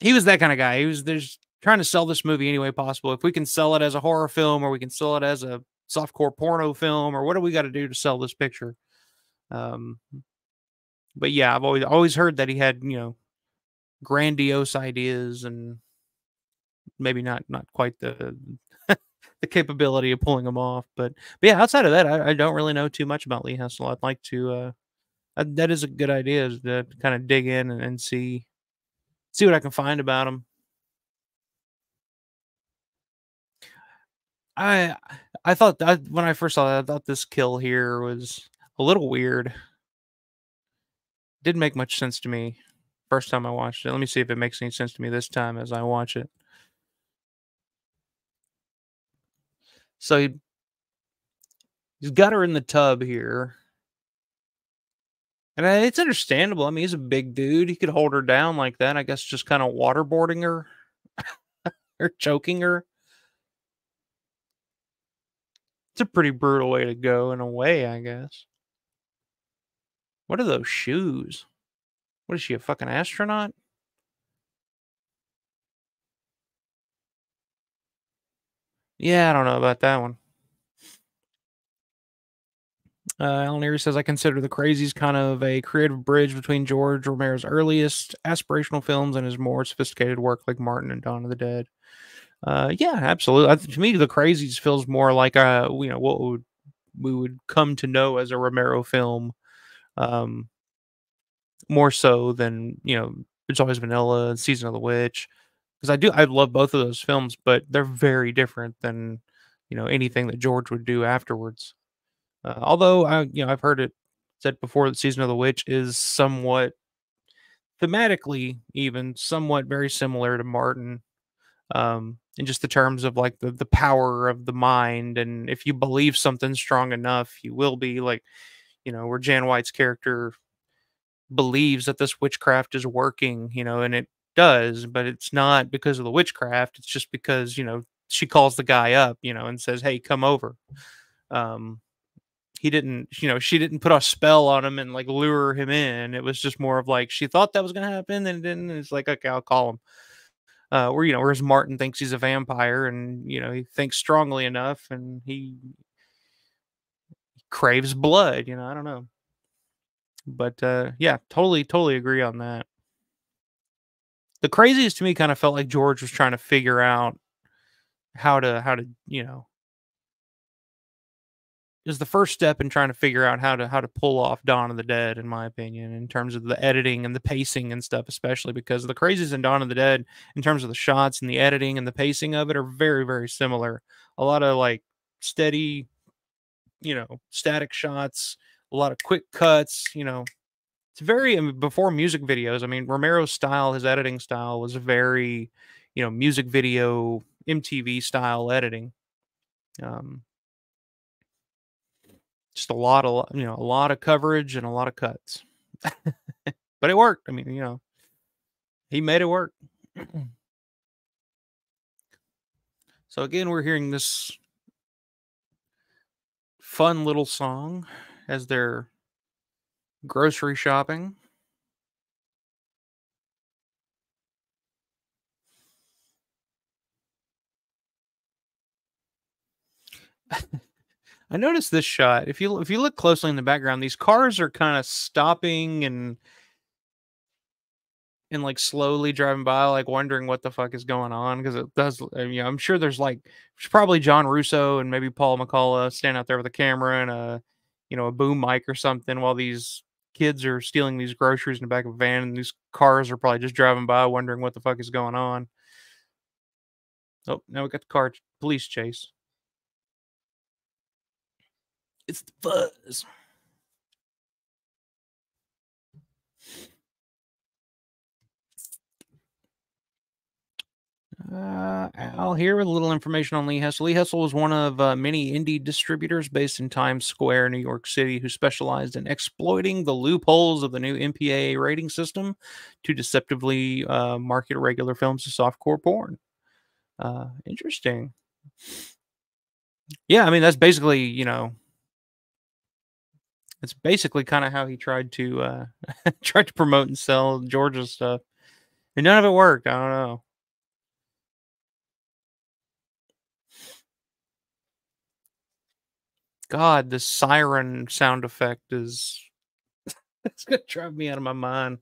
he was that kind of guy. He was there's trying to sell this movie any way possible. If we can sell it as a horror film or we can sell it as a softcore porno film or what do we got to do to sell this picture? Um, but yeah, I've always always heard that he had you know grandiose ideas and maybe not not quite the the capability of pulling them off. But but yeah, outside of that, I, I don't really know too much about Lee Hessel. I'd like to. uh that is a good idea is to kind of dig in and, and see see what I can find about him. I I thought that when I first saw that, I thought this kill here was a little weird. Didn't make much sense to me first time I watched it. Let me see if it makes any sense to me this time as I watch it. So he, he's got her in the tub here. And uh, it's understandable. I mean, he's a big dude. He could hold her down like that. I guess just kind of waterboarding her or choking her. It's a pretty brutal way to go in a way, I guess. What are those shoes? What is she, a fucking astronaut? Yeah, I don't know about that one. Uh, Alan Erie says, I consider The Crazies kind of a creative bridge between George Romero's earliest aspirational films and his more sophisticated work like Martin and Dawn of the Dead. Uh, yeah, absolutely. I, to me, The Crazies feels more like a, you know, what would we would come to know as a Romero film, um, more so than, you know, It's Always Vanilla and Season of the Witch. Because I do, I love both of those films, but they're very different than, you know, anything that George would do afterwards. Uh, although I, you know, I've heard it said before that season of the witch is somewhat thematically even somewhat very similar to Martin. Um, in just the terms of like the, the power of the mind and if you believe something strong enough you will be like you know where jan white's character believes that this witchcraft is working you know and it does but it's not because of the witchcraft it's just because you know she calls the guy up you know and says hey come over um he didn't you know she didn't put a spell on him and like lure him in. It was just more of like she thought that was going to happen and it didn't it's like okay i'll call him. Uh where you know whereas martin thinks he's a vampire and you know he thinks strongly enough and he craves blood you know i don't know. But uh yeah totally totally agree on that. The Crazies to me kind of felt like george was trying to figure out how to how to you know is the first step in trying to figure out how to how to pull off Dawn of the Dead, in my opinion, in terms of the editing and the pacing and stuff, especially because the crazies in Dawn of the Dead, in terms of the shots and the editing and the pacing of it, are very very similar. A lot of like steady, you know, static shots, a lot of quick cuts. You know, it's very mean, before music videos. I mean, Romero's style, his editing style, was very, you know, music video MTV style editing. Um, just a lot of you know a lot of coverage and a lot of cuts. But it worked. I mean you know he made it work. So again we're hearing this fun little song as they're grocery shopping I noticed this shot. If you if you look closely in the background, these cars are kind of stopping and and like slowly driving by, like wondering what the fuck is going on because it does. I mean, I'm sure there's like there's probably John Russo and maybe Paul McCullough stand out there with a camera and a you know a boom mic or something while these kids are stealing these groceries in the back of a van, and these cars are probably just driving by, wondering what the fuck is going on. Oh, now we got the car police chase. It's the fuzz. Uh, Al here with a little information on Lee Hessel. Lee Hessel was one of uh, many indie distributors based in Times Square, New York City, who specialized in exploiting the loopholes of the new MPAA rating system to deceptively uh, market regular films as softcore porn. Uh, interesting. Yeah, I mean that's basically you know, it's basically kind of how he tried to uh, tried to promote and sell George's stuff, and none of it worked. I don't know. God, the siren sound effect is it's gonna drive me out of my mind.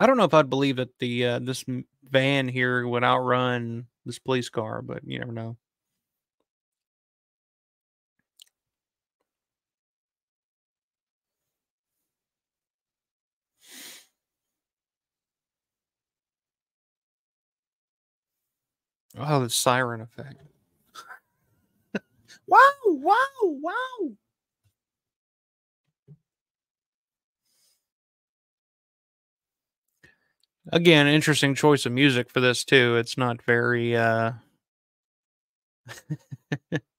I don't know if I'd believe that the uh, this van here would outrun this police car, but you never know. Oh, the siren effect. wow, wow, wow. Again, interesting choice of music for this too. It's not very uh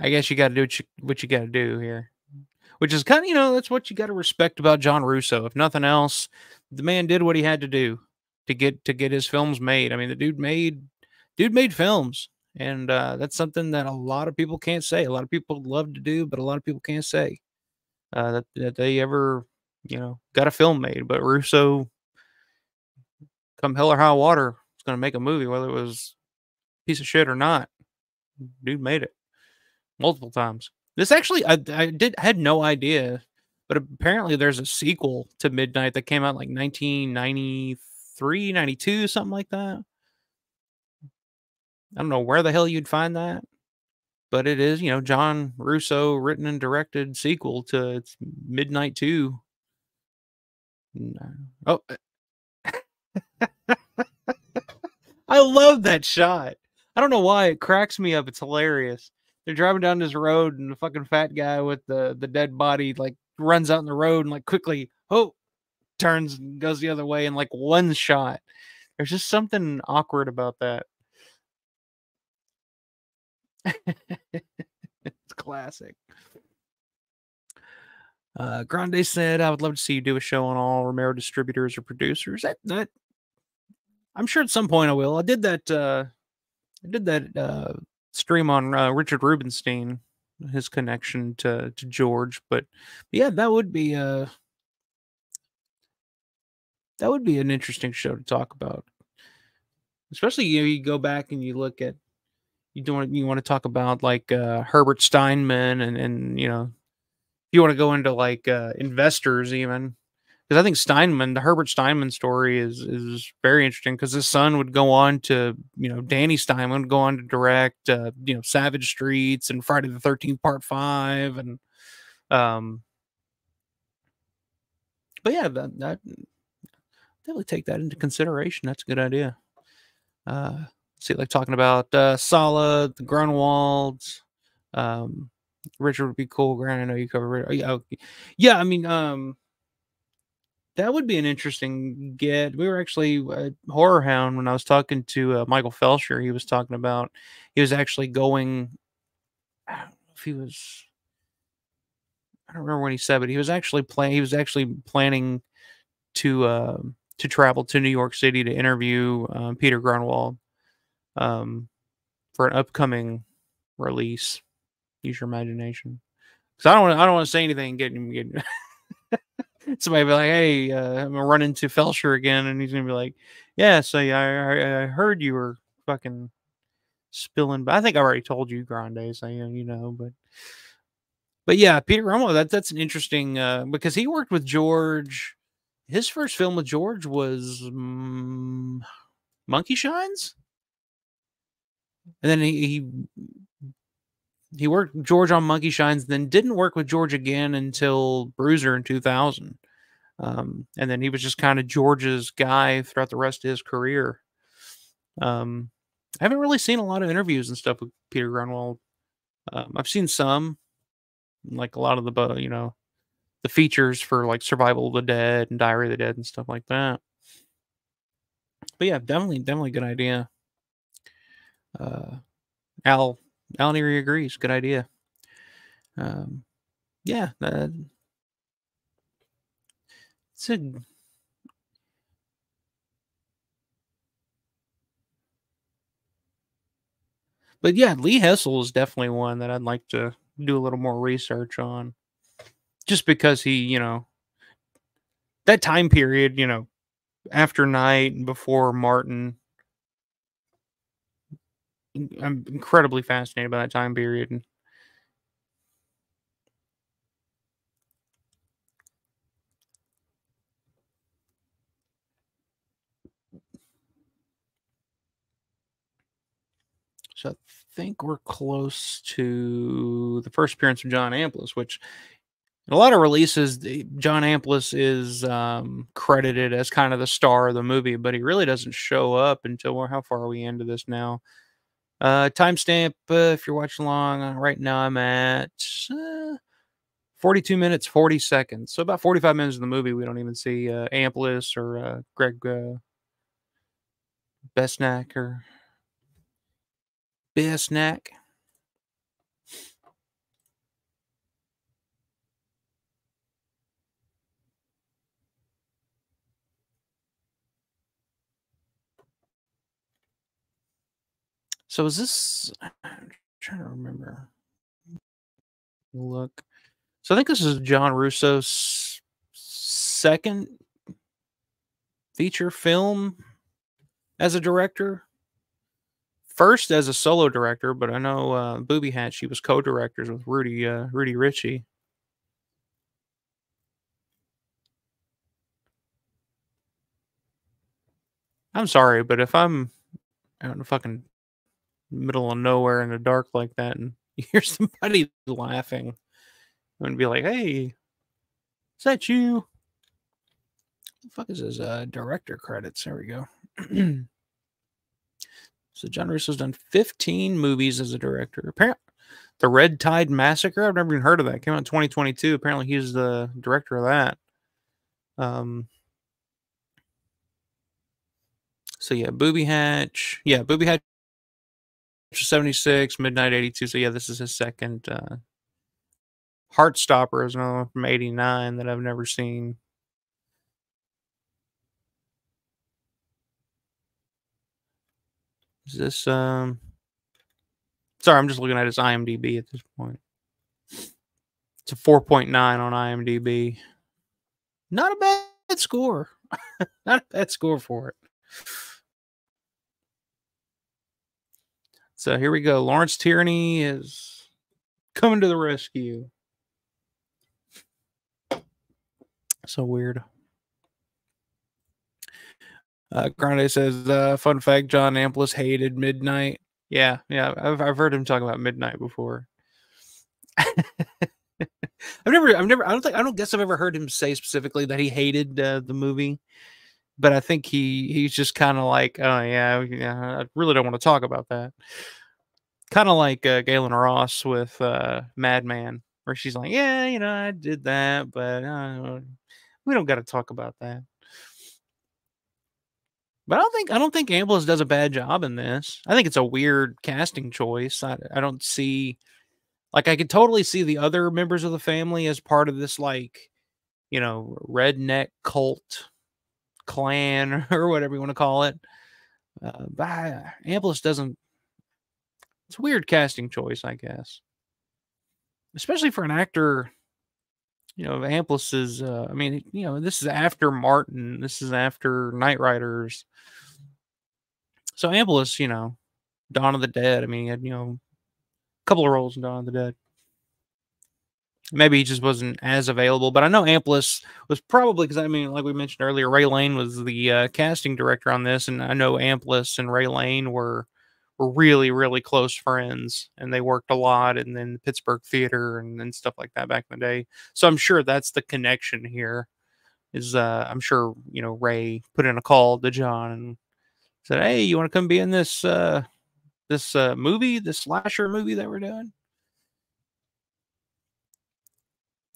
I guess you got to do what you, what you got to do here. Which is kind of, you know, that's what you got to respect about John Russo. If nothing else, the man did what he had to do to get to get his films made. I mean, the dude made dude made films, and uh, that's something that a lot of people can't say. A lot of people love to do, but a lot of people can't say uh, that that they ever you know got a film made. But Russo, come hell or high water, was going to make a movie, whether it was piece of shit or not. Dude made it multiple times. This actually, I, I did had no idea, but apparently there's a sequel to Midnight that came out like 1993 92, something like that. I don't know where the hell you'd find that, but it is, you know, John Russo written and directed sequel to it's Midnight 2. Oh, I love that shot. I don't know why it cracks me up. It's hilarious. They're driving down this road, and the fucking fat guy with the the dead body like runs out in the road and like quickly, oh, turns and goes the other way in like one shot. There's just something awkward about that. it's classic. Uh, Grande said, "I would love to see you do a show on all Romero distributors or producers." That, that I'm sure at some point I will. I did that. Uh, I did that uh, stream on uh, Richard Rubinstein, his connection to to George. But yeah, that would be uh, that would be an interesting show to talk about. Especially you know, you go back and you look at you don't you want to talk about like uh, Herbert Steinman and and you know you want to go into like uh, investors even because I think Steinman the Herbert Steinman story is is very interesting because his son would go on to you know Danny Steinman would go on to direct uh, you know Savage Streets and Friday the Thirteenth Part Five and um but yeah that that definitely take that into consideration. That's a good idea. Uh, see, like talking about uh, Sallah, the Grunwalds, um, Richard would be cool. Grant, I know you covered. Oh, yeah, yeah. I mean, um, that would be an interesting get. We were actually at Horror Hound when I was talking to uh, Michael Felsher. He was talking about he was actually going. I don't know if he was. I don't remember when he said, but he was actually playing. He was actually planning to uh, to travel to New York City to interview um, Peter Grunwald um, for an upcoming release. Use your imagination, because I don't want I don't want to say anything. Getting getting somebody be like, "Hey, uh, I'm gonna run into Felsher again," and he's gonna be like, "Yeah, so yeah, I, I heard you were fucking spilling." But I think I already told you, Grande, so you know, but but yeah, Peter Grunwald. That that's an interesting uh, because he worked with George his first film with George was um, Monkey Shines, and then he, he he worked George on Monkey Shines, then didn't work with George again until Bruiser in 2000. Um, and then he was just kind of George's guy throughout the rest of his career. Um, I haven't really seen a lot of interviews and stuff with Peter Grunwald. Um, I've seen some, like a lot of the, you know, the features for like Survival of the Dead and Diary of the Dead and stuff like that. But yeah, definitely, definitely good idea. Uh, Al Alan Erie agrees. Good idea. Um, yeah, uh, it's a but yeah, Lee Hessel is definitely one that I'd like to do a little more research on, just because he, you know, that time period, you know, after Night and before Martin, I'm incredibly fascinated by that time period. And so I think we're close to the first appearance of John Amplas, which in a lot of releases, John Amplas is um, credited as kind of the star of the movie, but he really doesn't show up until how far are we into this now? Uh, timestamp, uh, if you're watching along, uh, right now I'm at uh, 42 minutes, 40 seconds. So about 45 minutes of the movie, we don't even see uh, Amplas or uh, Greg Besnak or Besnak. So is this? I'm trying to remember. Look. So I think this is John Russo's second feature film as a director. First as a solo director, but I know uh, Booby Hatch. She was co-directors with Rudy uh, Rudy Ricci. I'm sorry, but if I'm I in fucking middle of nowhere in the dark like that and you hear somebody laughing and be like, hey, is that you? the fuck is his uh, director credits? There we go. so John Russo's done 15 movies as a director. Apparently, the Red Tide Massacre. I've never even heard of that. Came out in 2022. Apparently, he's the director of that. Um. So yeah, Booby Hatch. Yeah, Booby Hatch 76, Midnight 82. So yeah, this is his second. Uh, Heartstopper is another one from 89 that I've never seen. Is this um sorry, I'm just looking at his IMDb at this point. It's a 4.9 on IMDb. Not a bad score. Not a bad score for it. So here we go. Lawrence Tierney is coming to the rescue. So weird. Uh, Grande says, uh, fun fact John Amplas hated Midnight. Yeah, yeah, I've, I've heard him talk about Midnight before. I've never, I've never, I don't think, I don't guess I've ever heard him say specifically that he hated uh, the movie, but I think he, he's just kind of like, oh yeah, yeah, I really don't want to talk about that kind of like uh, Gaylen Ross with uh, Madman, where she's like, "Yeah, you know, I did that, but uh, we don't got to talk about that." But I don't think I don't think Amplas does a bad job in this. I think it's a weird casting choice. I, I don't see, like, I could totally see the other members of the family as part of this, like, you know, redneck cult clan or whatever you want to call it. Uh, but I, Amplas doesn't it's a weird casting choice, I guess. Especially for an actor, you know, Amplas is, uh, I mean, you know, this is after Martin, this is after Knightriders. So Amplas, you know, Dawn of the Dead, I mean, you know, a couple of roles in Dawn of the Dead. Maybe he just wasn't as available. But I know Amplas was probably because I mean, like we mentioned earlier, Ray Laine was the uh, casting director on this, and I know Amplas and Ray Laine were were really really close friends, and they worked a lot, and then the Pittsburgh theater and, and stuff like that back in the day. So I'm sure that's the connection here. Is uh, I'm sure you know Ray put in a call to John and said, "Hey, you want to come be in this uh, this uh, movie, this slasher movie that we're doing?"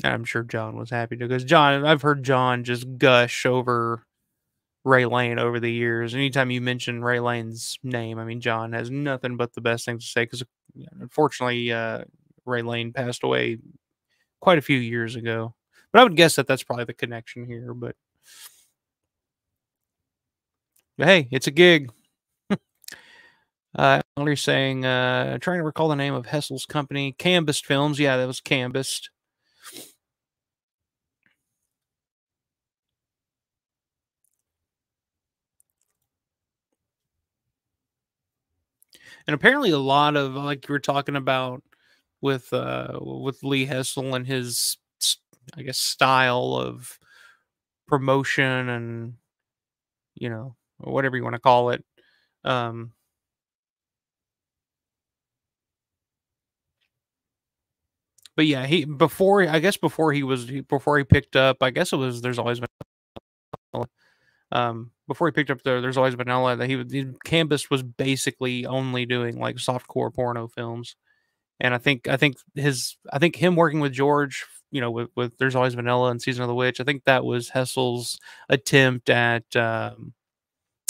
I'm sure John was happy to because John, I've heard John just gush over Ray Laine over the years. Anytime you mention Ray Laine's name, I mean, John has nothing but the best things to say because unfortunately, uh, Ray Laine passed away quite a few years ago. But I would guess that that's probably the connection here. But, but hey, it's a gig. uh, you're saying, uh, trying to recall the name of Hessel's company, Cambist Films. Yeah, that was Cambist. And apparently a lot of like you were talking about with uh with Lee Hessel and his I guess style of promotion and you know whatever you want to call it um but yeah he before i guess before he was before he picked up i guess it was there's always been um, before he picked up the There's Always Vanilla, that he, he Cambist was basically only doing like softcore porno films, and I think I think his I think him working with George, you know, with, with There's Always Vanilla and Season of the Witch, I think that was Hessel's attempt at um,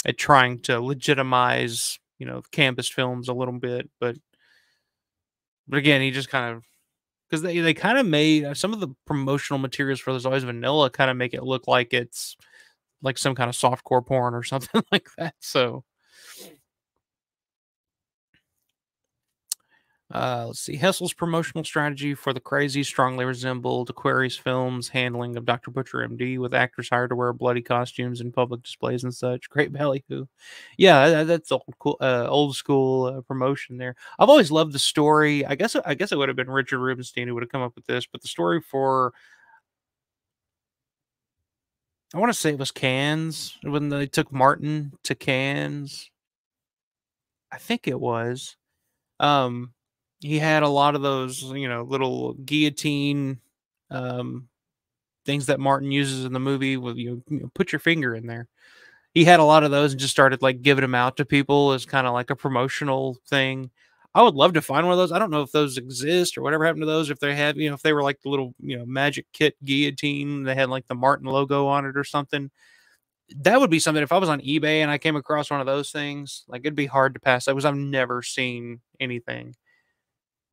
at trying to legitimize you know Cambist films a little bit, but but again, he just kind of because they they kind of made some of the promotional materials for There's Always Vanilla kind of make it look like it's like some kind of softcore porn or something like that. So Uh, let's see. Hessel's promotional strategy for the Crazies strongly resembled Aquarius Films' handling of Dr. Butcher MD, with actors hired to wear bloody costumes in public displays and such. Great ballyhoo. Yeah, that, that's old, cool, uh, old school uh, promotion there. I've always loved the story. I guess I guess it would have been Richard Rubinstein who would have come up with this, but the story for I want to say it was Cannes when they took Martin to Cannes. I think it was. Um, he had a lot of those, you know, little guillotine um, things that Martin uses in the movie. With you, know, put your finger in there. He had a lot of those and just started like giving them out to people as kind of like a promotional thing. I would love to find one of those. I don't know if those exist or whatever happened to those. If they have, you know, if they were like the little, you know, magic kit guillotine, they had like the Martin logo on it or something. That would be something. If I was on eBay and I came across one of those things, like it'd be hard to pass. That was I've never seen anything.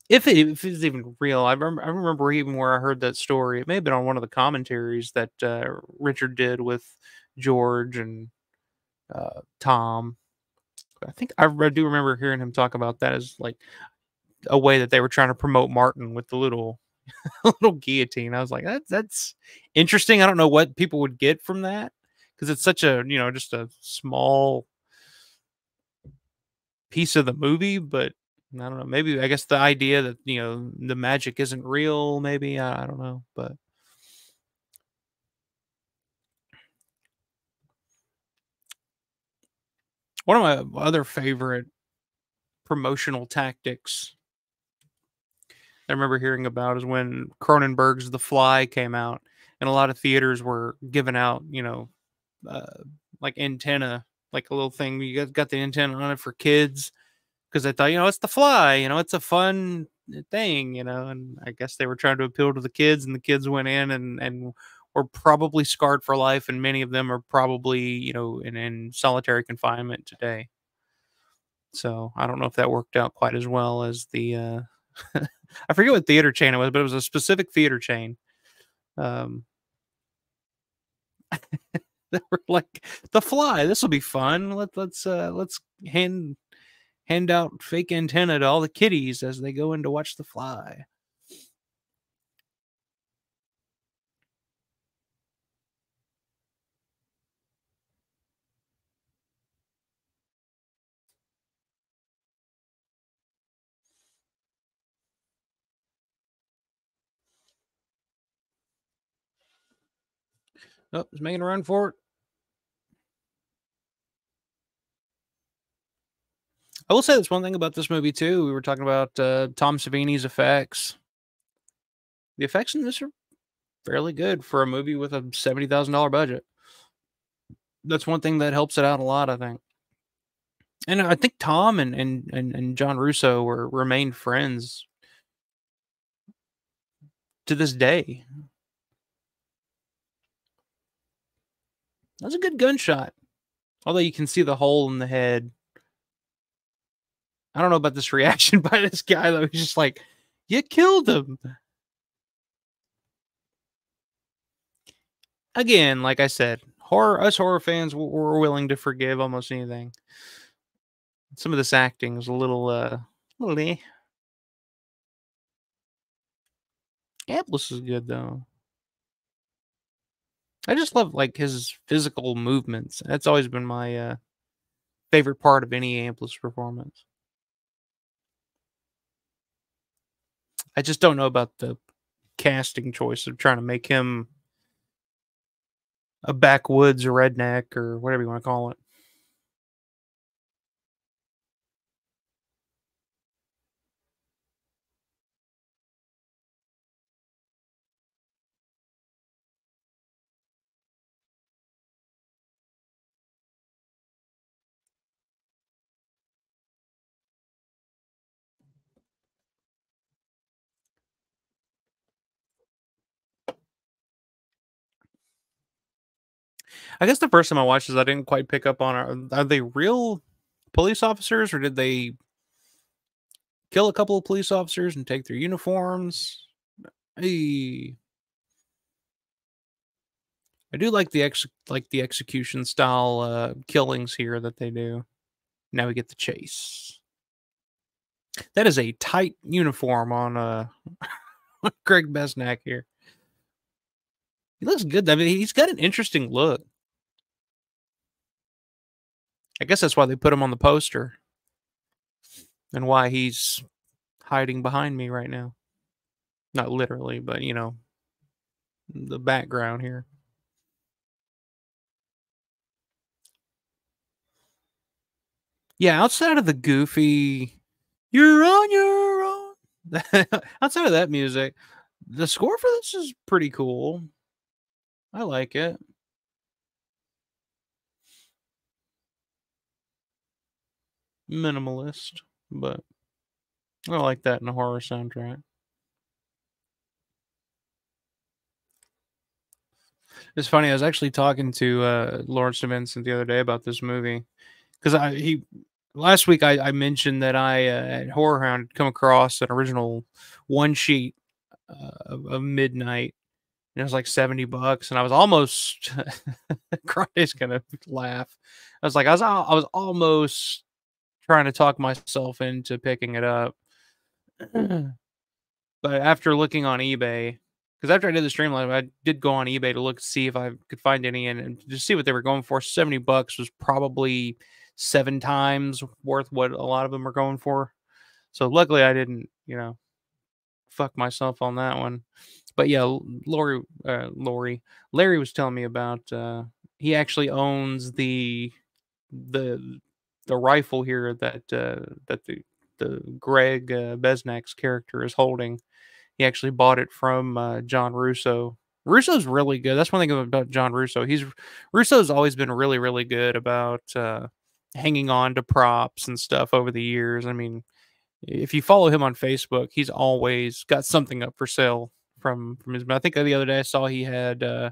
If it if it's even real, I remember I remember even where I heard that story. It may have been on one of the commentaries that uh, Richard did with George and uh, Tom I think I, do remember hearing him talk about that as like a way that they were trying to promote Martin with the little little guillotine. I was like, that's that's interesting. I don't know what people would get from that because it's such a you know just a small piece of the movie, but I don't know. Maybe I guess the idea that you know the magic isn't real. Maybe I, I don't know, but one of my other favorite promotional tactics I remember hearing about is when Cronenberg's The Fly came out, and a lot of theaters were giving out, you know, uh, like antenna, like a little thing. You got the antenna on it for kids because they thought, you know, it's The Fly, you know, it's a fun thing, you know. And I guess they were trying to appeal to the kids, and the kids went in and and were probably scarred for life, and many of them are probably, you know, in, in solitary confinement today. So I don't know if that worked out quite as well as the. Uh, I forget what theater chain it was, but it was a specific theater chain. Um, that were like the fly. This will be fun. Let let's uh let's hand hand out fake antenna to all the kiddies as they go in to watch the fly. Oh, he's making a run for it. I will say this one thing about this movie too. We were talking about uh, Tom Savini's effects. The effects in this are fairly good for a movie with a seventy thousand dollar budget. That's one thing that helps it out a lot, I think. And I think Tom and and and, and John Russo were remained friends to this day. That's a good gunshot. Although you can see the hole in the head. I don't know about this reaction by this guy though. He's just like, "You killed him." Again, like I said, horror us horror fans we're willing to forgive almost anything. Some of this acting is a little uh little eh. Amplas is good though. I just love like his physical movements. That's always been my uh favorite part of any Amplas performance. I just don't know about the casting choice of trying to make him a backwoods redneck or whatever you want to call it. I guess the first time I watched this, I didn't quite pick up on are, are they real police officers or did they kill a couple of police officers and take their uniforms? Hey. I do like the ex like the execution style uh, killings here that they do. Now we get the chase. That is a tight uniform on uh Greg Besnak here. He looks good. I mean, he's got an interesting look. I guess that's why they put him on the poster and why he's hiding behind me right now. Not literally, but you know, the background here. Yeah, outside of the goofy, you're on your own. outside of that music, the score for this is pretty cool. I like it. Minimalist, but I like that in a horror soundtrack. It's funny. I was actually talking to uh, Lawrence DeVincentz the other day about this movie because I he last week I, I mentioned that I uh, at Horror Hound come across an original one sheet uh, of, of Midnight. And it was like seventy bucks, and I was almost. Grande's gonna laugh. I was like, I was, I was almost trying to talk myself into picking it up. but after looking on eBay, because after I did the stream live, I did go on eBay to look to see if I could find any and, and to see what they were going for. 70 bucks was probably seven times worth what a lot of them are going for. So luckily I didn't, you know, fuck myself on that one. But yeah, Lori, uh, Lori, Larry was telling me about, uh, he actually owns the, the the rifle here that uh, that the the Greg uh, Besnak's character is holding. He actually bought it from uh, John Russo. Russo's really good. That's one thing about John Russo. He's Russo's always been really really good about uh, hanging on to props and stuff over the years. I mean, if you follow him on Facebook, he's always got something up for sale from from his. But I think the other day I saw he had. Uh,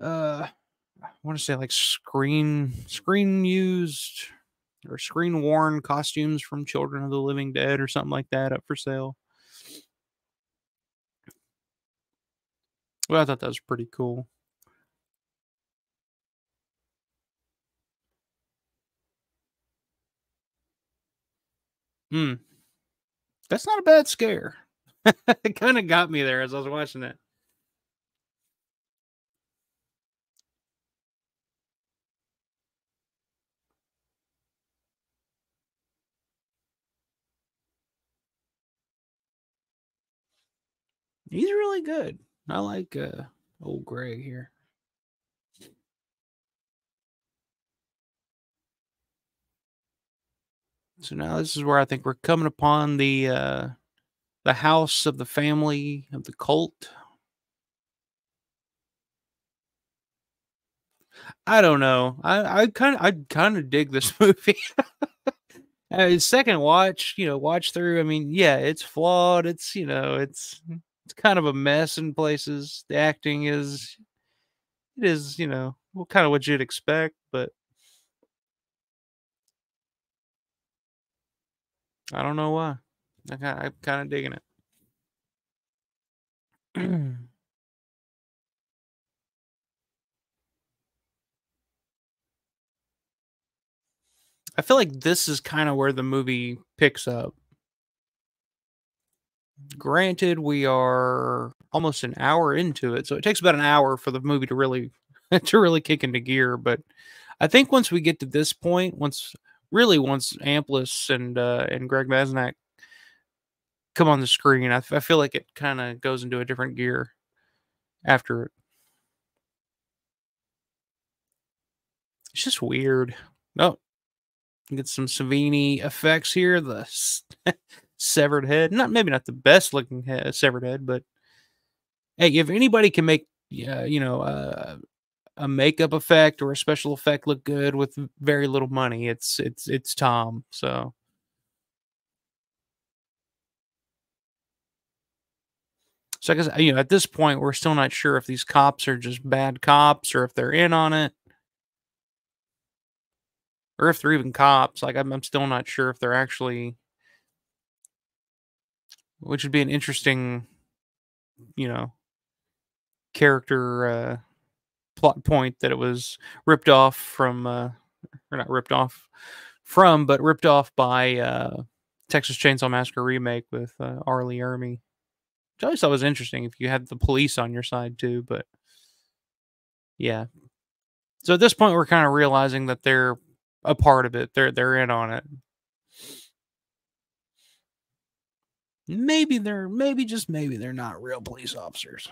uh I want to say like screen screen used or screen worn costumes from Children of the Living Dead or something like that up for sale. Well, I thought that was pretty cool. Hmm. That's not a bad scare. it kind of got me there as I was watching it. He's really good. I like uh old Greg here. So now this is where I think we're coming upon the uh, the house of the family of the cult. I don't know. I kind of I kind of dig this movie. uh, second watch, you know, watch through. I mean, yeah, it's flawed. It's you know, it's it's kind of a mess in places. The acting is it is you know, well, kind of what you'd expect, but I don't know why. I I'm kind of digging it. I feel like this is kind of where the movie picks up. Granted, we are almost an hour into it, so it takes about an hour for the movie to really to really kick into gear. But I think once we get to this point, once really once Amplas and uh, and Greg Besnak come on the screen, I, I feel like it kind of goes into a different gear after it. It's just weird. No, Get some Savini effects here. The severed head, not maybe not the best looking head, severed head, but hey, if anybody can make, uh, you know, uh, a makeup effect or a special effect look good with very little money, it's it's it's Tom. So. So I guess you know at this point we're still not sure if these cops are just bad cops or if they're in on it or if they're even cops. Like I'm, I'm still not sure if they're actually, which would be an interesting, you know, character uh, plot point that it was ripped off from, uh, or not ripped off from, but ripped off by uh, Texas Chainsaw Massacre remake with uh, R. Lee Ermey. Which I always thought was interesting if you had the police on your side too, but yeah. So at this point, we're kind of realizing that they're a part of it. They're they're in on it. Maybe they're maybe just maybe they're not real police officers.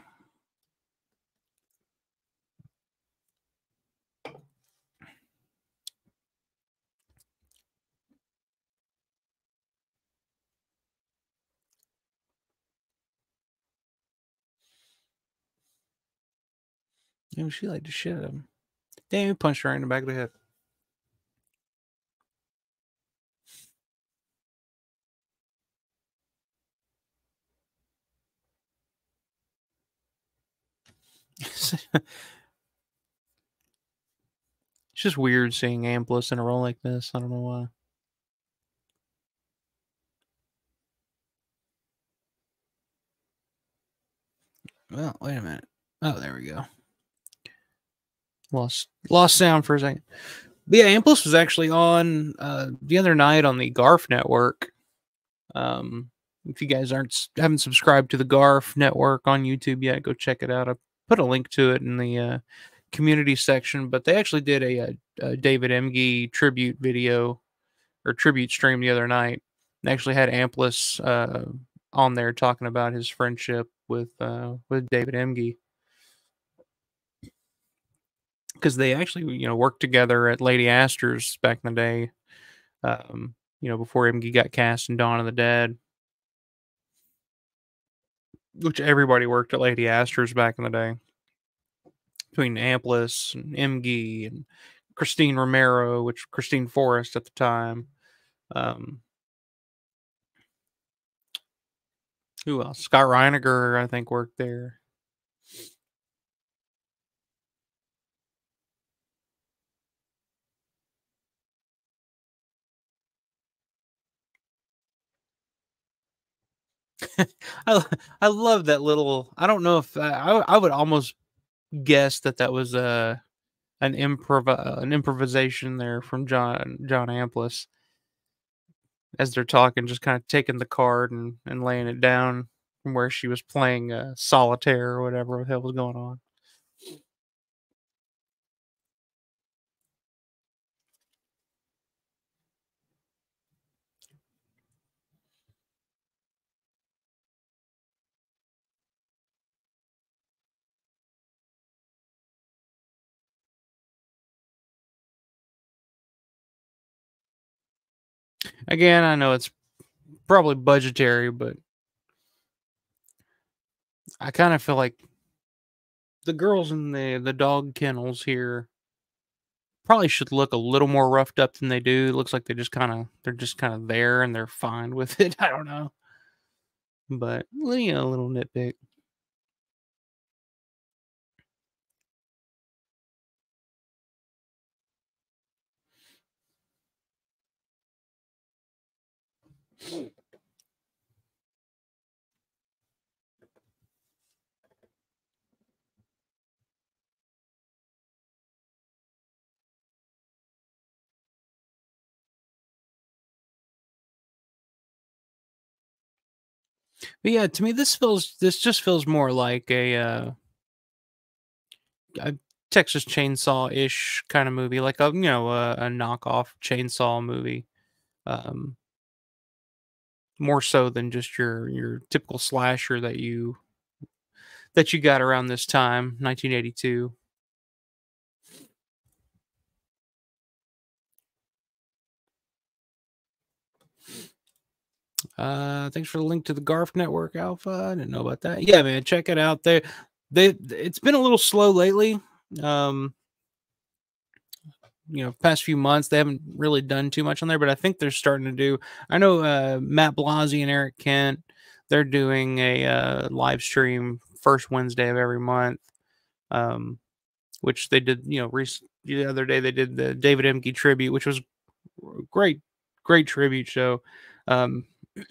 Damn, she like to shit him. Damn, he punched her in the back of the head. it's just weird seeing Amplas in a role like this. I don't know why. Well, wait a minute. Oh, there we go. Lost lost sound for a second. But yeah, Amplas was actually on uh, the other night on the Garf network. Um, if you guys aren't haven't subscribed to the Garf network on YouTube yet, go check it out. I put a link to it in the uh, community section. But they actually did a, a, a, David Emge tribute video or tribute stream the other night. They actually had Amplas uh, on there talking about his friendship with uh, with David Emge because they actually you know worked together at Lady Astor's back in the day. Um, you know, before Emge got cast in Dawn of the Dead which everybody worked at Lady Astor's back in the day. Between Amplas and Emge and Christine Romero, which Christine Forrest at the time. Um, who else? Scott Reiniger, I think, worked there. I I love that little. I don't know if I I would almost guess that that was a uh, an improv an improvisation there from John John Amplas as they're talking, just kind of taking the card and and laying it down from where she was playing uh, solitaire or whatever the hell was going on. Again, I know it's probably budgetary, but I kind of feel like the girls in the the dog kennels here probably should look a little more roughed up than they do. It looks like they just kind of they're just kind of there and they're fine with it. I don't know, but you know, a little nitpick. But yeah, to me, this feels this just feels more like a, uh, a Texas Chainsaw ish kind of movie, like a you know a, a knockoff Chainsaw movie, um, more so than just your your typical slasher that you that you got around this time, 1982. Uh, thanks for the link to the Garf Network Alpha. I didn't know about that. Yeah, man, check it out. There, they, it's been a little slow lately. Um, you know, past few months they haven't really done too much on there, but I think they're starting to do. I know uh, Matt Blasey and Eric Kent. They're doing a uh, live stream first Wednesday of every month, um, which they did. You know, the other day they did the David Emge tribute, which was great, great tribute show. Um,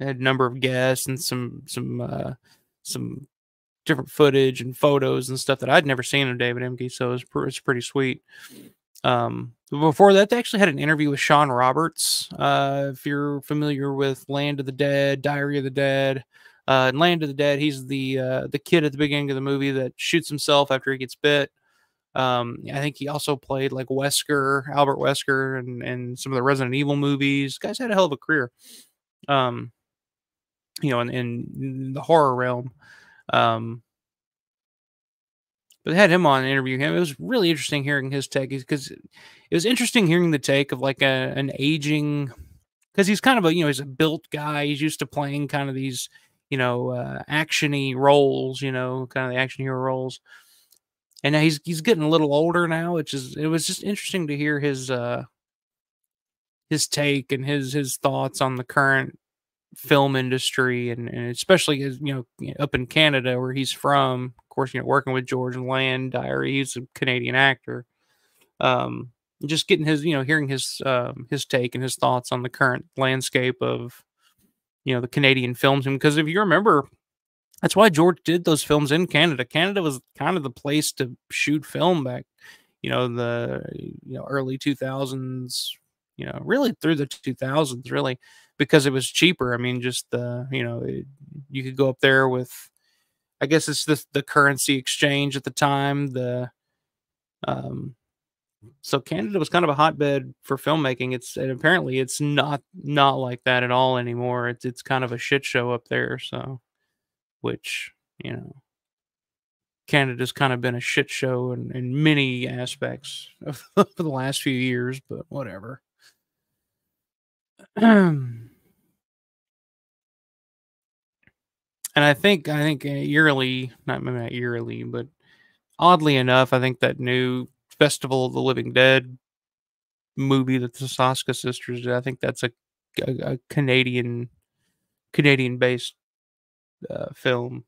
had a number of guests and some some uh, some different footage and photos and stuff that I'd never seen of David Emge, so it's pr- it's pretty sweet. Um, before that, they actually had an interview with Shawn Roberts. Uh, if you're familiar with Land of the Dead, Diary of the Dead, uh, Land of the Dead, he's the uh, the kid at the beginning of the movie that shoots himself after he gets bit. Um, I think he also played like Wesker, Albert Wesker, and and some of the Resident Evil movies. Guy's had a hell of a career. Um, you know, in, in the horror realm. Um, but had him on interview him. It was really interesting hearing his take because it was interesting hearing the take of like a, an aging because he's kind of a you know he's a built guy. He's used to playing kind of these you know uh, actiony roles, you know, kind of the action hero roles and now he's he's getting a little older now, which is it was just interesting to hear his uh his take and his his thoughts on the current film industry and, and especially his, you know up in Canada where he's from. Of course, you know working with George Land Diary, he's a Canadian actor. Um, just getting his you know hearing his um, his take and his thoughts on the current landscape of you know the Canadian films because if you remember that's why George did those films in Canada. Canada was kind of the place to shoot film back, you know, the you know early 2000s, you know, really through the 2000s, really, because it was cheaper. I mean, just the you know, it, you could go up there with, I guess it's the the currency exchange at the time. The um, so Canada was kind of a hotbed for filmmaking. It's and apparently it's not not like that at all anymore. It's it's kind of a shit show up there. So which you know Canada's kind of been a shit show in, in many aspects for the last few years, but whatever. and I think I think uh, yearly, not not yearly, but oddly enough, I think that new Festival of the Living Dead movie that the Soska sisters did, I think that's a, a, a Canadian Canadian based uh, film.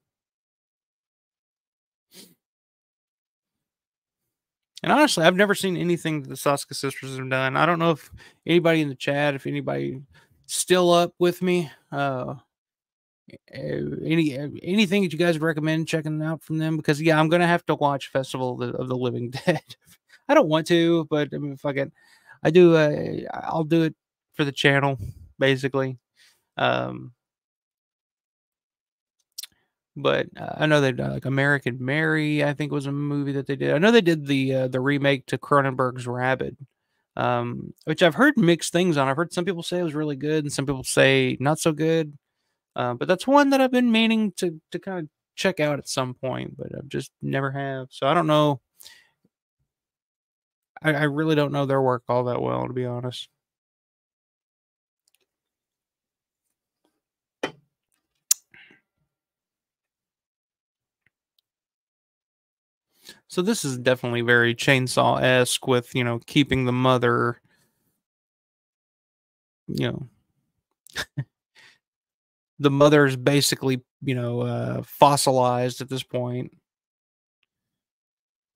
And honestly, I've never seen anything that the Soska sisters have done. I don't know if anybody in the chat, if anybody still up with me, uh, any anything that you guys recommend checking out from them? Because yeah i'm gonna have to watch festival of the, of the living dead. I don't want to but i mean get i do uh, i'll do it for the channel basically. Um but uh, I know they uh, like American Mary. I think was a movie that they did. I know they did the uh, the remake to Cronenberg's Rabid, um, which I've heard mixed things on. I've heard some people say it was really good, and some people say not so good. Uh, but that's one that I've been meaning to to kind of check out at some point, but I've just never have. So I don't know. I, I really don't know their work all that well, to be honest. So this is definitely very chainsaw esque with you know keeping the mother, you know, the mother's basically you know uh, fossilized at this point.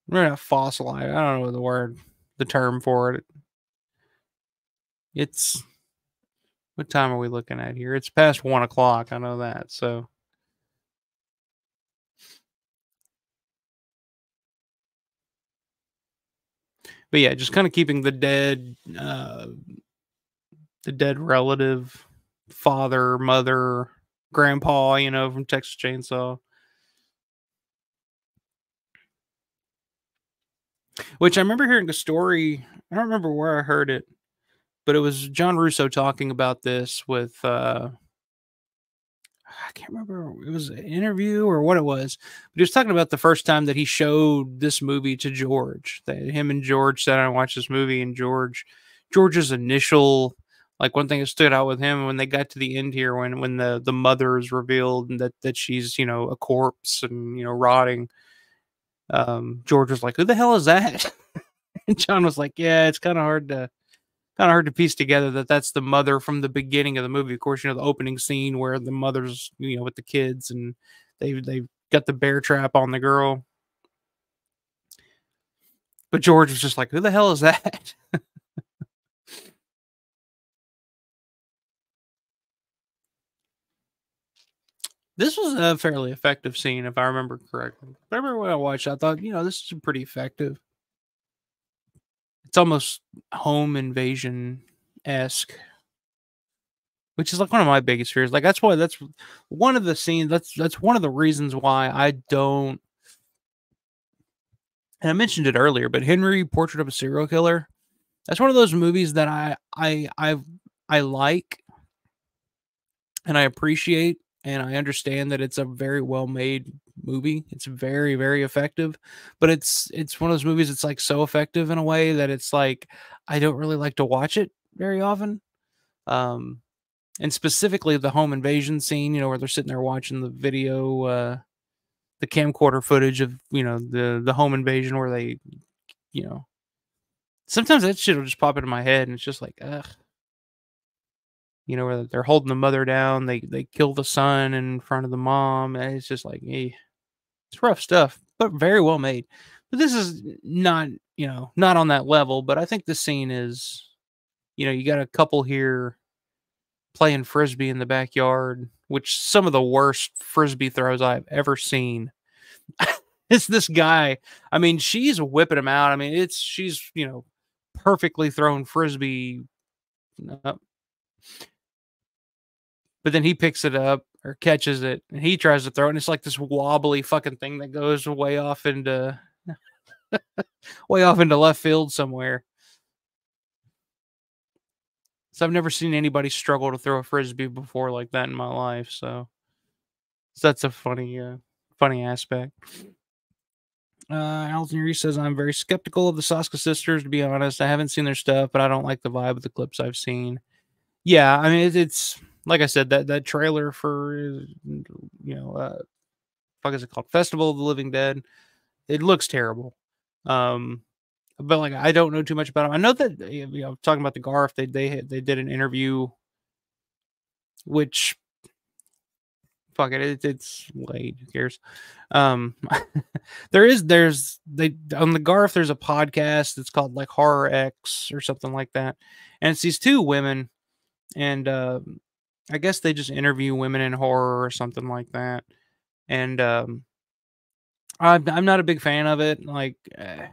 We're not fossilized. I don't know the word, the term for it. It's what time are we looking at here? It's past one o'clock. I know that. So but yeah, just kind of keeping the dead, uh, the dead relative, father, mother, grandpa, you know, from Texas Chainsaw. Which I remember hearing a story. I don't remember where I heard it, but it was John Russo talking about this with uh I can't remember it was an interview or what it was, but he was talking about the first time that he showed this movie to George. That him and George sat down and watched this movie, and George, George's initial like one thing that stood out with him when they got to the end here, when when the the mother is revealed and that that she's you know a corpse and you know rotting. Um, George was like, "Who the hell is that?" and John was like, "Yeah, it's kind of hard to." Kind of hard to piece together that that's the mother from the beginning of the movie. Of course, you know the opening scene where the mother's you know with the kids and they they got the bear trap on the girl. But George was just like, "Who the hell is that?" this was a fairly effective scene, if I remember correctly. I remember when I watched, I thought, you know, this is pretty effective it's almost home invasion esque which is like one of my biggest fears like that's why that's one of the scenes that's that's one of the reasons why i don't and i mentioned it earlier but henry portrait of a serial killer that's one of those movies that i i i i like and i appreciate and i understand that it's a very well made movie. It's very very effective, but it's it's one of those movies that's like so effective in a way that it's like I don't really like to watch it very often. Um and specifically the home invasion scene, you know, where they're sitting there watching the video uh the camcorder footage of, you know, the the home invasion where they you know sometimes that shit will just pop into my head and it's just like ugh you know, where they're holding the mother down, they they kill the son in front of the mom, and it's just like, hey, it's rough stuff, but very well made. But this is not, you know, not on that level. But I think the scene is, you know, you got a couple here playing frisbee in the backyard, which some of the worst frisbee throws I've ever seen. it's this guy. I mean, she's whipping him out. I mean, it's she's you know perfectly thrown frisbee. Uh, but then he picks it up or catches it and he tries to throw it and it's like this wobbly fucking thing that goes way off into way off into left field somewhere so i've never seen anybody struggle to throw a frisbee before like that in my life so, so that's a funny uh, funny aspect uh Alton Reese says I'm very skeptical of the Soska sisters to be honest. I haven't seen their stuff, but I don't like the vibe of the clips I've seen. Yeah, I mean it's like I said, that that trailer for you know, uh, fuck is it called? Festival of the Living Dead. It looks terrible. Um, but like I don't know too much about them. I know that you know, talking about the Garf, they they they did an interview, which fuck it, it it's late. Who cares? Um, there is there's they on the Garf. There's a podcast. It's called like Horror X or something like that, and it's these two women, and uh, I guess they just interview women in horror or something like that. And um, I'm I'm not a big fan of it. Like, eh,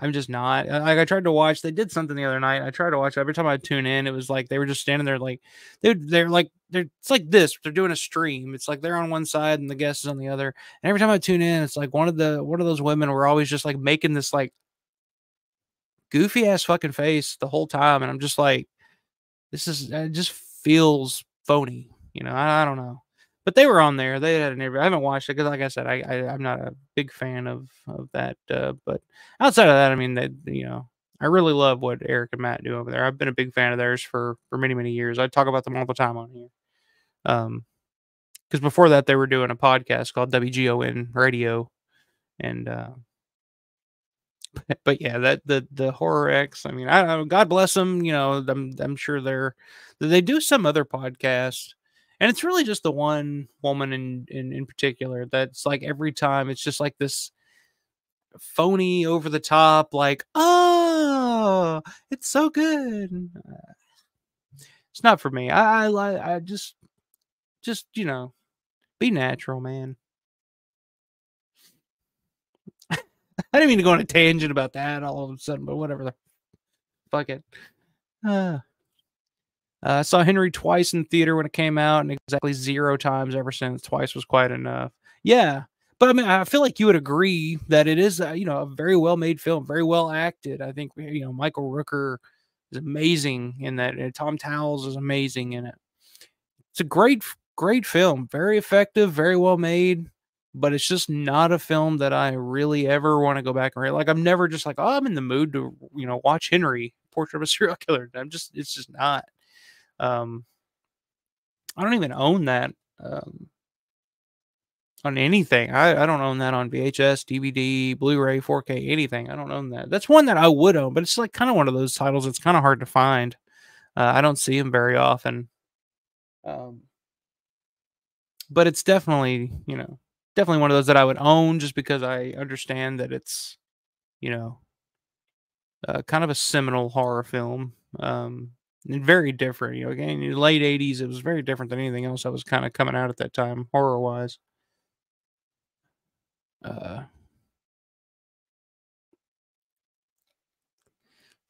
I'm just not. Uh, like, I tried to watch. They did something the other night. I tried to watch. Every time I tune in, it was like they were just standing there, like they they're like they're it's like this. They're doing a stream. It's like they're on one side and the guest is on the other. And every time I tune in, it's like one of the one of those women were always just like making this like goofy ass fucking face the whole time, and I'm just like, this is I just feels phony. You know, I, I, don't know. But they were on there. They had an interview. I haven't watched it because, like I said, I, I am not a big fan of of that. Uh, but outside of that, I mean, they you know, I really love what Eric and Matt do over there. I've been a big fan of theirs for for many many years. I talk about them all the time on here. Um, because before that they were doing a podcast called WGON Radio, and uh, but, yeah, that the the horror X. I mean, I. God bless them. You know, I'm I'm sure they're they do some other podcast, and it's really just the one woman in in in particular that's like every time it's just like this phony over the top like oh it's so good uh, it's not for me i i i just just you know be natural man didn't mean to go on a tangent about that all of a sudden but whatever fuck it uh, I saw Henry twice in theater when it came out, and exactly zero times ever since. Twice was quite enough. Yeah, but I mean, I feel like you would agree that it is, uh, you know, a very well made film, very well acted. I think you know Michael Rooker is amazing in that. And Tom Towles is amazing in it. It's a great, great film, very effective, very well made. But it's just not a film that I really ever want to go back and read. Like I'm never just like, oh, I'm in the mood to, you know, watch Henry, Portrait of a Serial Killer. I'm just, it's just not. Um, I don't even own that. Um, on anything. I, I don't own that on VHS, DVD, Blu-ray, 4K, anything. I don't own that. That's one that I would own, but it's like kind of one of those titles. It's kind of hard to find. Uh, I don't see them very often. Um, but it's definitely, you know, definitely one of those that I would own just because I understand that it's, you know, uh, kind of a seminal horror film. Um, and very different. You know, again, in the late '80s, it was very different than anything else that was kind of coming out at that time, horror-wise. Uh,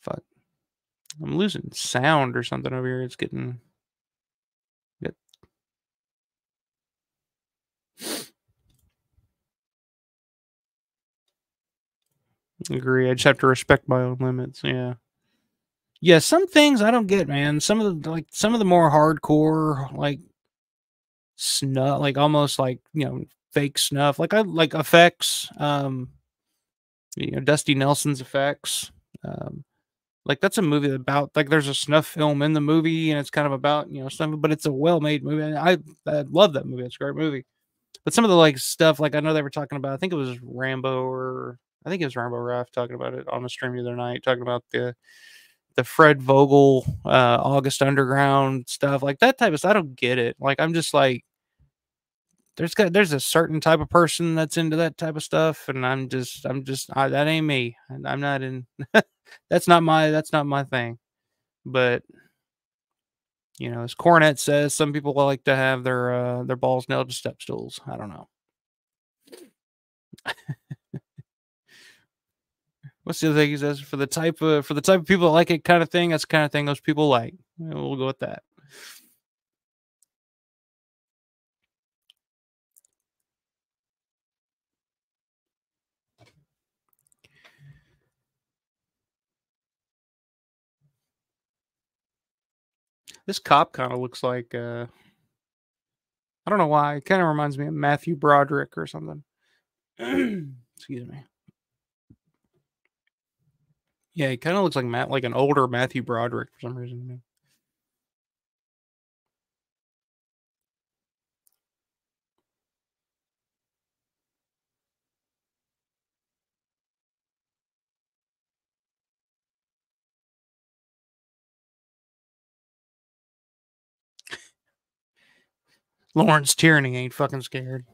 fuck. I'm losing sound or something over here. It's getting. Get. Agree. I just have to respect my own limits. Yeah. Yeah, some things I don't get, man. Some of the like some of the more hardcore like snuff, like almost like you know fake snuff. Like I like effects. Um, you know, Dusty Nelson's effects. Um, like that's a movie about like there's a snuff film in the movie and it's kind of about you know something, but it's a well-made movie. I I love that movie. It's a great movie. But some of the like stuff, like I know they were talking about. I think it was Rambo or I think it was Rambo Ruff talking about it on the stream the other night, talking about the the Fred Vogel, uh, August Underground stuff, like that type of stuff. I don't get it. Like I'm just like, there's got there's a certain type of person that's into that type of stuff, and I'm just I'm just I, that ain't me. I'm not in. that's not my that's not my thing. But you know, as Cornet says, some people like to have their uh, their balls nailed to step stools. I don't know. What's the other thing he says for the type of for the type of people that like it kind of thing? That's the kind of thing those people like. We'll go with that. This cop kind of looks like uh I don't know why. It kind of reminds me of Matthew Broderick or something. Excuse me. Yeah, he kind of looks like Matt, like an older Matthew Broderick for some reason. Lawrence Tierney ain't fucking scared.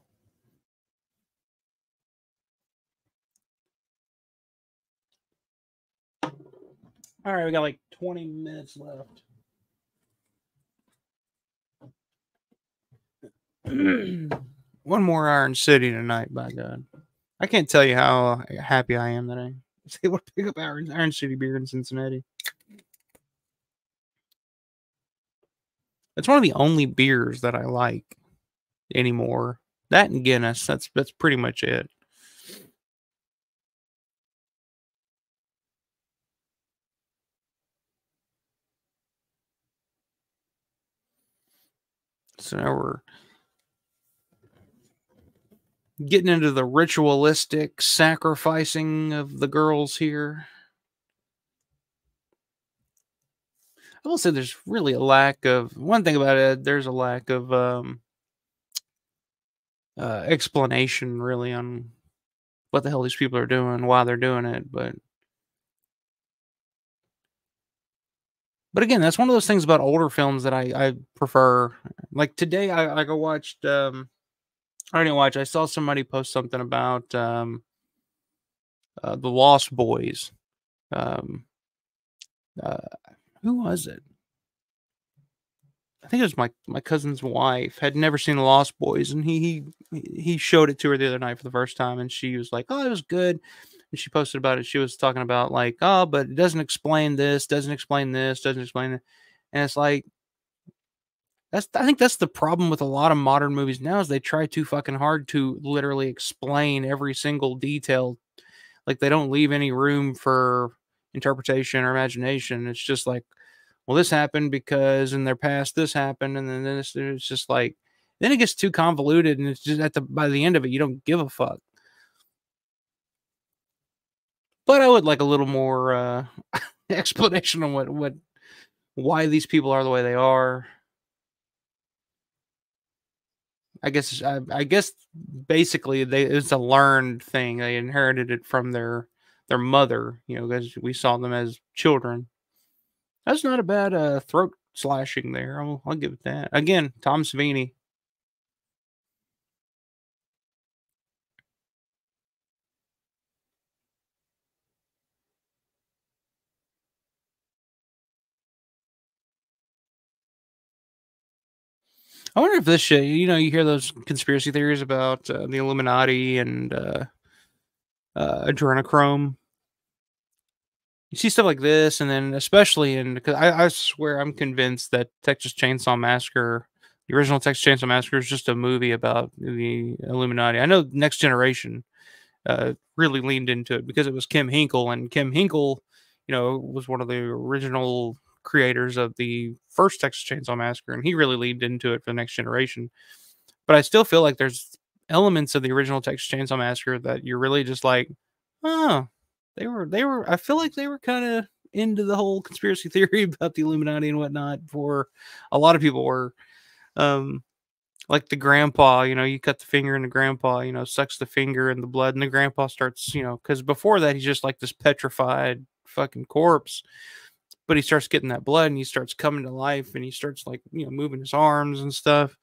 All right, we got like 20 minutes left. One more Iron City tonight, by God. I can't tell you how happy I am that I was able to pick up Iron, Iron City beer in Cincinnati. It's one of the only beers that I like anymore. That and Guinness. That's that's pretty much it. So now we're getting into the ritualistic sacrificing of the girls here. I will say there's really a lack of one thing about it. There's a lack of um, uh, explanation really on what the hell these people are doing, why they're doing it, but but again, that's one of those things about older films that I, I prefer. Like today, I I watched. Um, I didn't watch. I saw somebody post something about um, uh, the Lost Boys. Um, uh, who was it? I think it was my my cousin's wife had never seen the Lost Boys, and he he he showed it to her the other night for the first time, and she was like, "Oh, it was good." And she posted about it. She was talking about like, "Oh, but it doesn't explain this, doesn't explain this, doesn't explain it," and it's like. That's I think that's the problem with a lot of modern movies now is they try too fucking hard to literally explain every single detail. Like they don't leave any room for interpretation or imagination. It's just like, well, this happened because in their past this happened, and then this it's just like then it gets too convoluted, and it's just at the by the end of it, you don't give a fuck. But I would like a little more uh, explanation on what what why these people are the way they are. I guess I, I guess basically they it's a learned thing. They inherited it from their their mother, you know, because we saw them as children. That's not a bad uh, throat slashing there. I'll, I'll give it that. Again, Tom Savini. I wonder if this shit, you know, you hear those conspiracy theories about uh, the Illuminati and uh, uh, adrenochrome you see stuff like this, and then especially in because I, I, swear I'm convinced that Texas Chainsaw Massacre, the original Texas Chainsaw Massacre, is just a movie about the Illuminati. I know Next Generation uh, really leaned into it because it was Kim Henkel, and Kim Henkel, you know, was one of the original creators of the first Texas Chainsaw Massacre, and he really leaned into it for the Next Generation. But I still feel like there's elements of the original Texas Chainsaw Massacre that you're really just like, oh, they were they were I feel like they were kind of into the whole conspiracy theory about the Illuminati and whatnot for a lot of people were um like the grandpa, you know, you cut the finger and the grandpa, you know, sucks the finger and the blood and the grandpa starts, you know, because before that he's just like this petrified fucking corpse. But he starts getting that blood and he starts coming to life and he starts like, you know, moving his arms and stuff.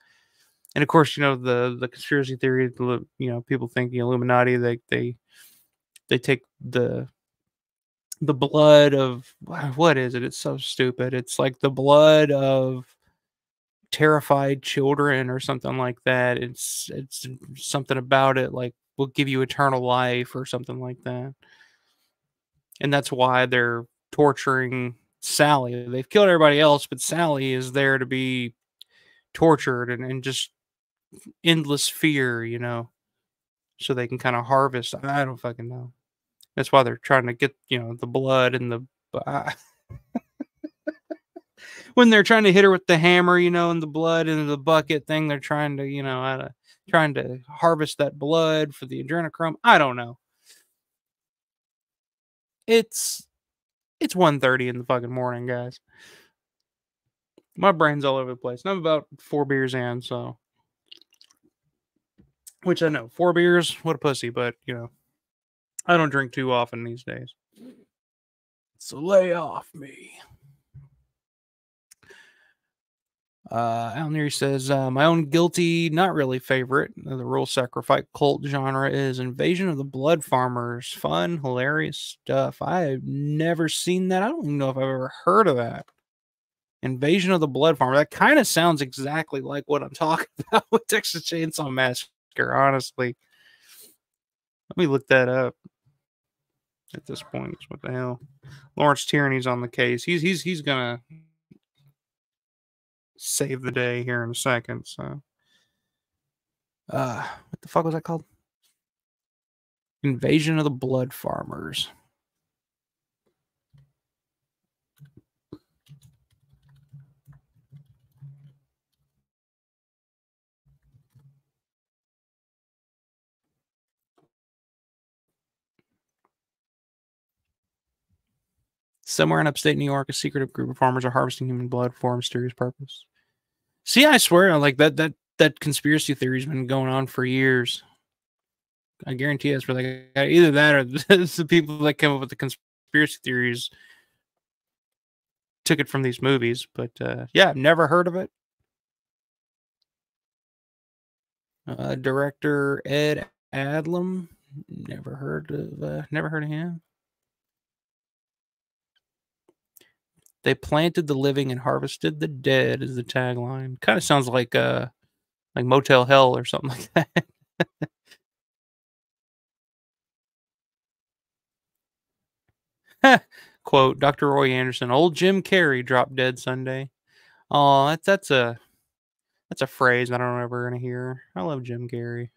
And of course, you know, the the conspiracy theory, you know, people think the Illuminati, they they they take the the blood of what is it? It's so stupid. It's like the blood of terrified children or something like that. It's it's something about it like will give you eternal life or something like that. And that's why they're torturing Sally. They've killed everybody else, but Sally is there to be tortured and, and just endless fear, you know, so they can kind of harvest. I don't fucking know. That's why they're trying to get you know the blood and the. Uh, when they're trying to hit her with the hammer, you know, and the blood and the bucket thing, they're trying to, you know, uh, trying to harvest that blood for the adrenochrome. I don't know. It's it's 1.30 in the fucking morning, guys. My brain's all over the place. And I'm about four beers in, so which I know, four beers, what a pussy, but you know. I don't drink too often these days. So lay off me. Uh, Al Neary says, uh, My own guilty, not really favorite the rule sacrifice cult genre is Invasion of the Blood Farmers. Fun, hilarious stuff. I have never seen that. I don't even know if I've ever heard of that. Invasion of the Blood Farmer. That kind of sounds exactly like what I'm talking about with Texas Chainsaw Massacre, honestly. Let me look that up at this point. What the hell? Lawrence Tierney's on the case. He's he's he's gonna save the day here in a second. So, uh, what the fuck was that called? Invasion of the Blood Farmers. Somewhere in upstate New York, a secretive group of farmers are harvesting human blood for a mysterious purpose. See, I swear, like that that that conspiracy theory's been going on for years. I guarantee it's for like. Either that or it's the people that came up with the conspiracy theories took it from these movies. But uh, yeah, I've never heard of it. Uh, director Ed Adlum, never heard of uh, never heard of him. They planted the living and harvested the dead is the tagline. Kind of sounds like uh like Motel Hell or something like that. Quote Dr. Roy Anderson, old Jim Carrey dropped dead Sunday. Oh, that's that's a that's a phrase I don't ever gonna hear. I love Jim Carrey.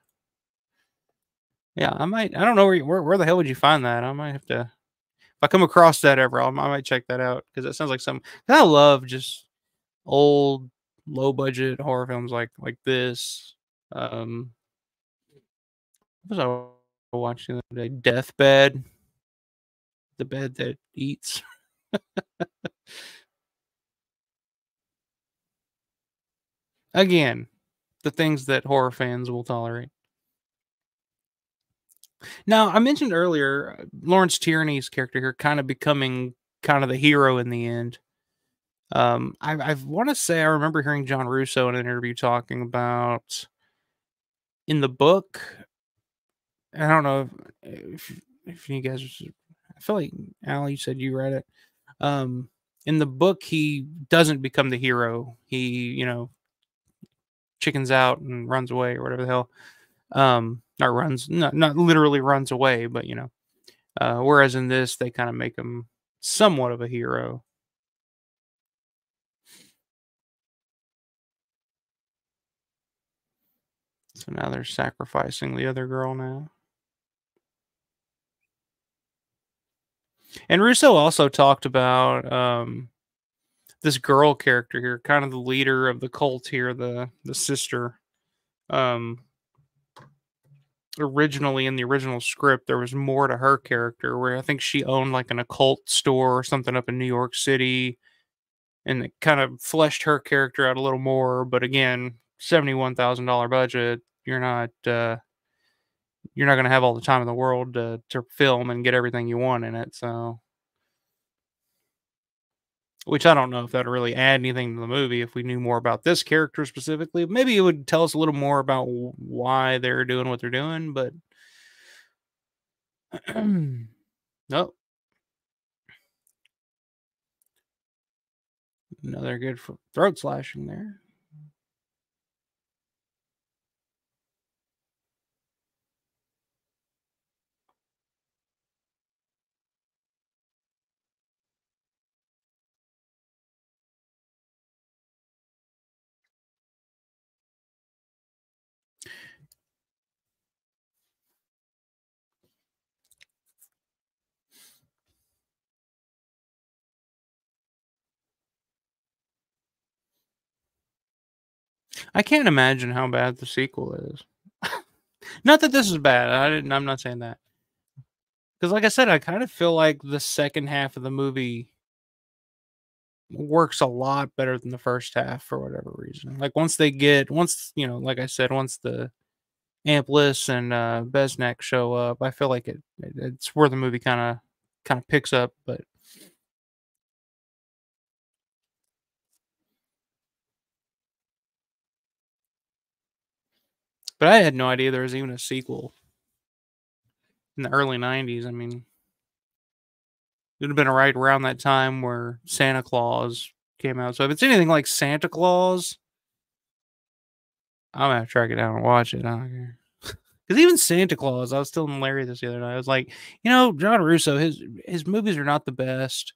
Yeah, I might. I don't know where where, where the hell would you find that? I might have to. I come across that ever, I'll, I might check that out because it sounds like some. I love just old, low budget horror films like like this. Um, what was I watching the other day? Deathbed the bed that eats. Again, the things that horror fans will tolerate. Now, I mentioned earlier uh, Lawrence Tierney's character here kind of becoming kind of the hero in the end. Um, I, I want to say I remember hearing John Russo in an interview talking about in the book. I don't know if, if, you guys I feel like Al, you said you read it. Um, in the book, he doesn't become the hero. He, you know, chickens out and runs away or whatever the hell. Um, not runs, not not literally runs away, but you know. Uh, whereas in this, they kind of make him somewhat of a hero. So now they're sacrificing the other girl now. And Russo also talked about um, this girl character here, kind of the leader of the cult here, the the sister. Um, originally in the original script, there was more to her character, where I think she owned like an occult store or something up in New York City, and it kind of fleshed her character out a little more. But again, seventy one thousand dollar budget, you're not. Uh, you're not going to have all the time in the world to, to film and get everything you want in it. So, which I don't know if that would really add anything to the movie if we knew more about this character specifically. Maybe it would tell us a little more about why they're doing what they're doing, but nope. Another good throat slashing there. I can't imagine how bad the sequel is. not that this is bad. I didn't. I'm not saying that. Because, like I said, I kind of feel like the second half of the movie works a lot better than the first half for whatever reason. Like once they get, once you know, like I said, once the Amplas and uh, Besnak show up, I feel like it, it it's where the movie kind of kind of picks up. But But I had no idea there was even a sequel in the early 90s. I mean, it would have been a right around that time where Santa Claws came out. So if it's anything like Santa Claws, I'm have to track it down and watch it. I don't care. Because even Santa Claws, I was telling Larry this the other night. I was like, you know, John Russo, his his movies are not the best.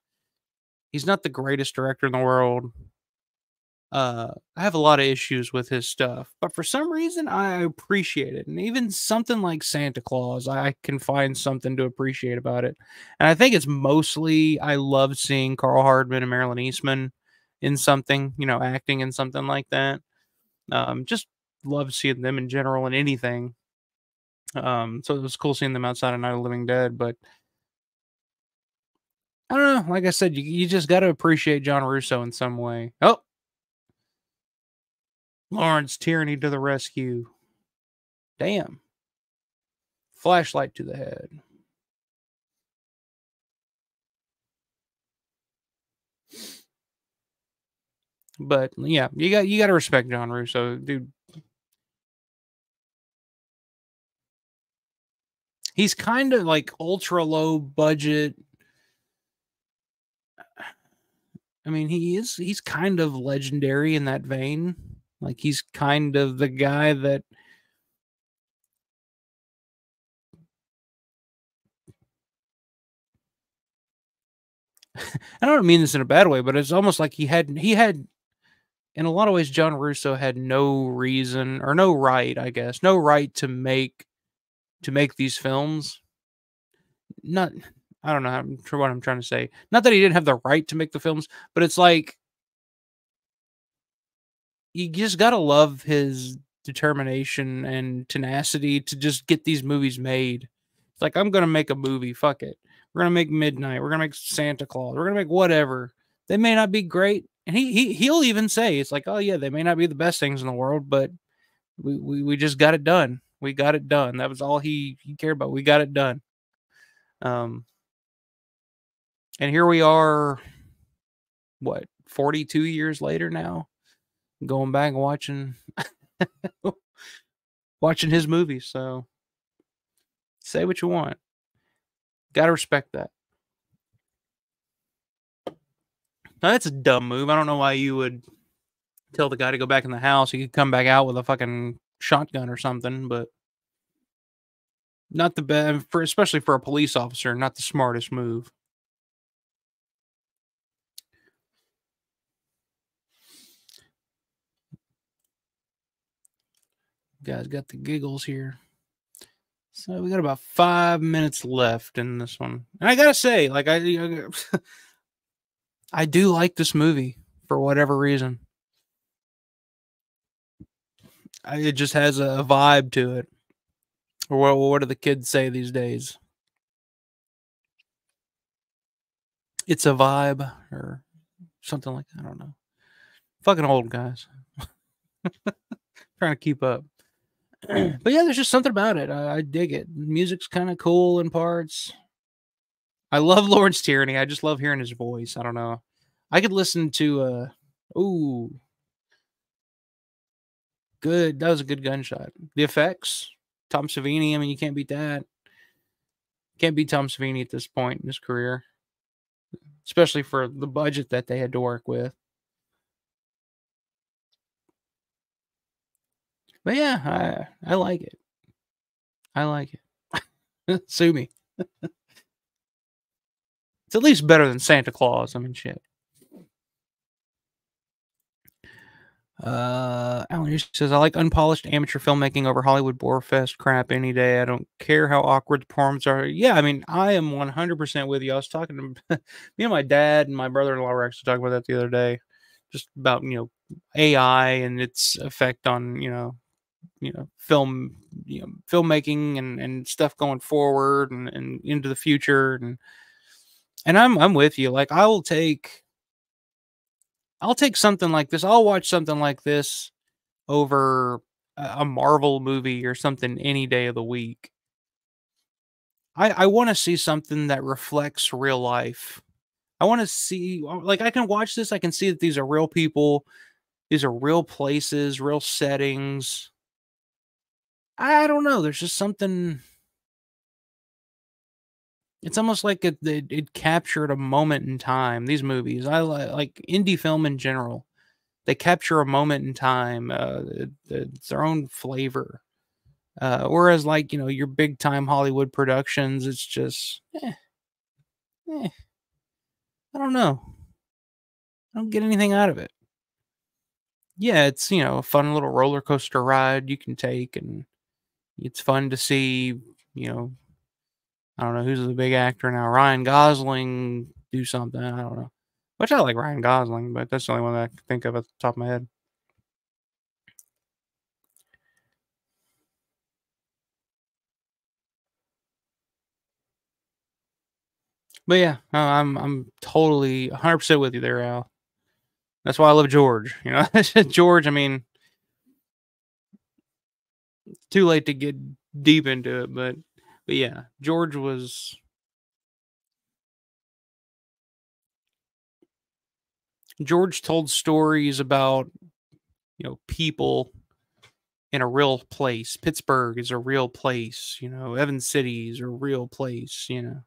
He's not the greatest director in the world uh I have a lot of issues with his stuff, but for some reason I appreciate it. And even something like Santa Claws, I can find something to appreciate about it. And I think it's mostly I love seeing Karl Hardman and Marilyn Eastman in something, you know, acting in something like that. Um just love seeing them in general in anything. Um so it was cool seeing them outside of Night of Living Dead, but I don't know. Like I said, you, you just got to appreciate John Russo in some way. Oh, Lawrence Tierney to the rescue. Damn. Flashlight to the head. But yeah, you got you got to respect John Russo, dude. He's kind of like ultra low budget. I mean, he is he's kind of legendary in that vein. Like he's kind of the guy that I don't mean this in a bad way, but it's almost like he had he had in a lot of ways, John Russo had no reason or no right, I guess, no right to make to make these films. Not, I don't know how, what I'm trying to say. Not that he didn't have the right to make the films, but it's like you just gotta love his determination and tenacity to just get these movies made. It's like I'm gonna make a movie. Fuck it. We're gonna make Midnight. We're gonna make Santa Claws. We're gonna make whatever. They may not be great and he, he he'll even say it's like, oh yeah, they may not be the best things in the world, but we we, we just got it done. We got it done. That was all he he cared about. We got it done. Um, and here we are, what 42 years later now, going back and watching watching his movies. So say what you want. Gotta respect that. Now, that's a dumb move. I don't know why you would tell the guy to go back in the house. He could come back out with a fucking shotgun or something, but not the best for especially for a police officer, not the smartest move. Guys got the giggles here. So we got about five minutes left in this one. And I gotta say, like I I do like this movie for whatever reason. I, it just has a, vibe to it. Or what, what do the kids say these days? It's a vibe or something like that. I don't know. Fucking old guys. Trying to keep up. but yeah, there's just something about it. I, I dig it. music's kind of cool in parts. I love Lawrence Tierney. I just love hearing his voice. I don't know. I could listen to uh ooh good. That was a good gunshot. The effects, Tom Savini. I mean, you can't beat that. Can't beat Tom Savini at this point in his career, especially for the budget that they had to work with. But yeah, I I like it. I like it. Sue me. It's at least better than Santa Claws. I mean, shit. Uh, Alan says, I like unpolished amateur filmmaking over Hollywood Borefest crap any day. I don't care how awkward the performances are. Yeah, I mean, I am 100% with you. I was talking to me and my dad and my brother in law were actually talking about that the other day, just about, you know, AI and its effect on, you know, you know, film, you know, filmmaking and, and stuff going forward and, and into the future. And, and I'm I'm with you. Like I will take I'll take something like this. I'll watch something like this over a Marvel movie or something any day of the week. I I want to see something that reflects real life. I want to see uh, like I can watch this, I can see that these are real people, these are real places, real settings. I don't know, there's just something it's almost like it, it, it captured a moment in time. These movies, I like, like indie film in general. They capture a moment in time. Uh, it, it's their own flavor. Uh, whereas, like you know, your big time Hollywood productions, it's just, eh, eh, I don't know. I don't get anything out of it. Yeah, it's you know a fun little roller coaster ride you can take, and it's fun to see you know I don't know who's the big actor now. Ryan Gosling do something. I don't know. Which I like Ryan Gosling, but that's the only one that I can think of at the top of my head. But yeah, I'm I'm totally 100% with you there, Al. That's why I love George. You know, George. I mean, too late to get deep into it, but but yeah, George was George told stories about you know people in a real place. Pittsburgh is a real place, you know, Evans City is a real place, you know.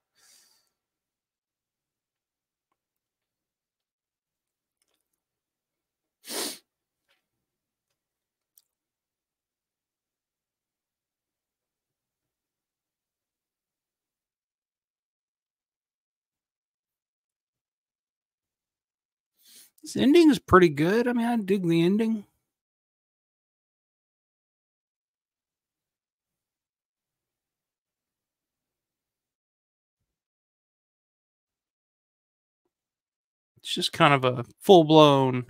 This ending is pretty good. I mean, I dig the ending. It's just kind of a full blown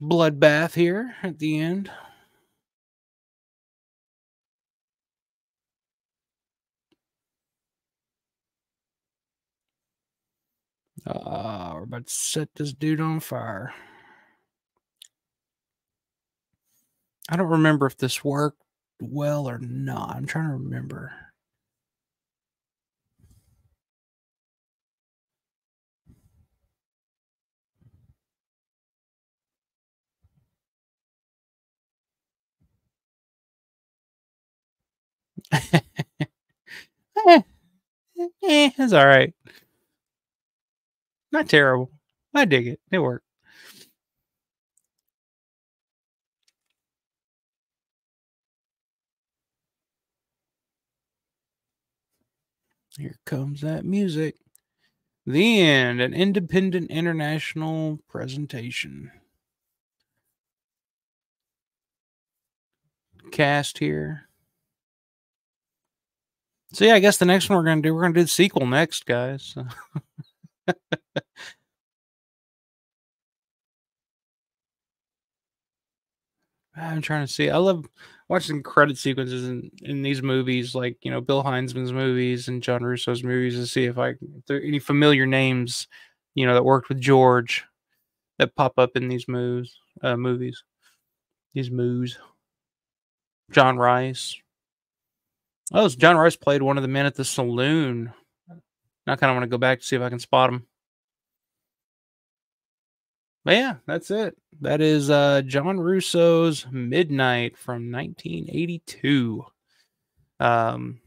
bloodbath here at the end. Uh, we're about to set this dude on fire. I don't remember if this worked well or not. I'm trying to remember. eh, eh, it's all right. Not terrible. I dig it. It worked. Here comes that music. The end, an independent international presentation. Cast here. So yeah, I guess the next one we're gonna do, we're gonna do the sequel next, guys. I'm trying to see. I love watching credit sequences in, in these movies, like you know Bill Hinzman's movies and John Russo's movies, to see if I if there are any familiar names, you know, that worked with George that pop up in these moves, uh, movies, these moves. John Rice. Oh, John Rice played one of the men at the saloon. Now I kind of want to go back to see if I can spot him. But yeah, that's it. That is uh, John Russo's Midnight from 1982. Um,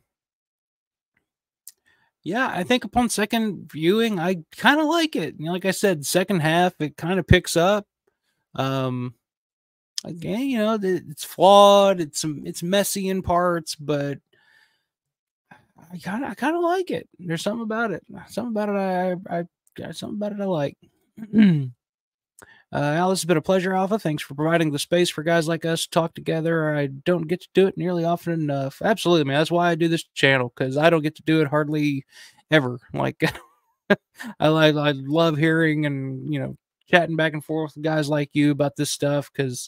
yeah, I think upon second viewing, I kind of like it. You know, like I said, second half it kind of picks up. Um, again, you know, it's flawed. It's it's messy in parts, but I kind of I kind of like it. There's something about it. Something about it. I I got something about it I like. Uh, this has been a pleasure, Alpha. Thanks for providing the space for guys like us to talk together. I don't get to do it nearly often enough. Absolutely, man. That's why I do this channel because I don't get to do it hardly ever. Like, I, like, I love hearing and you know chatting back and forth with guys like you about this stuff because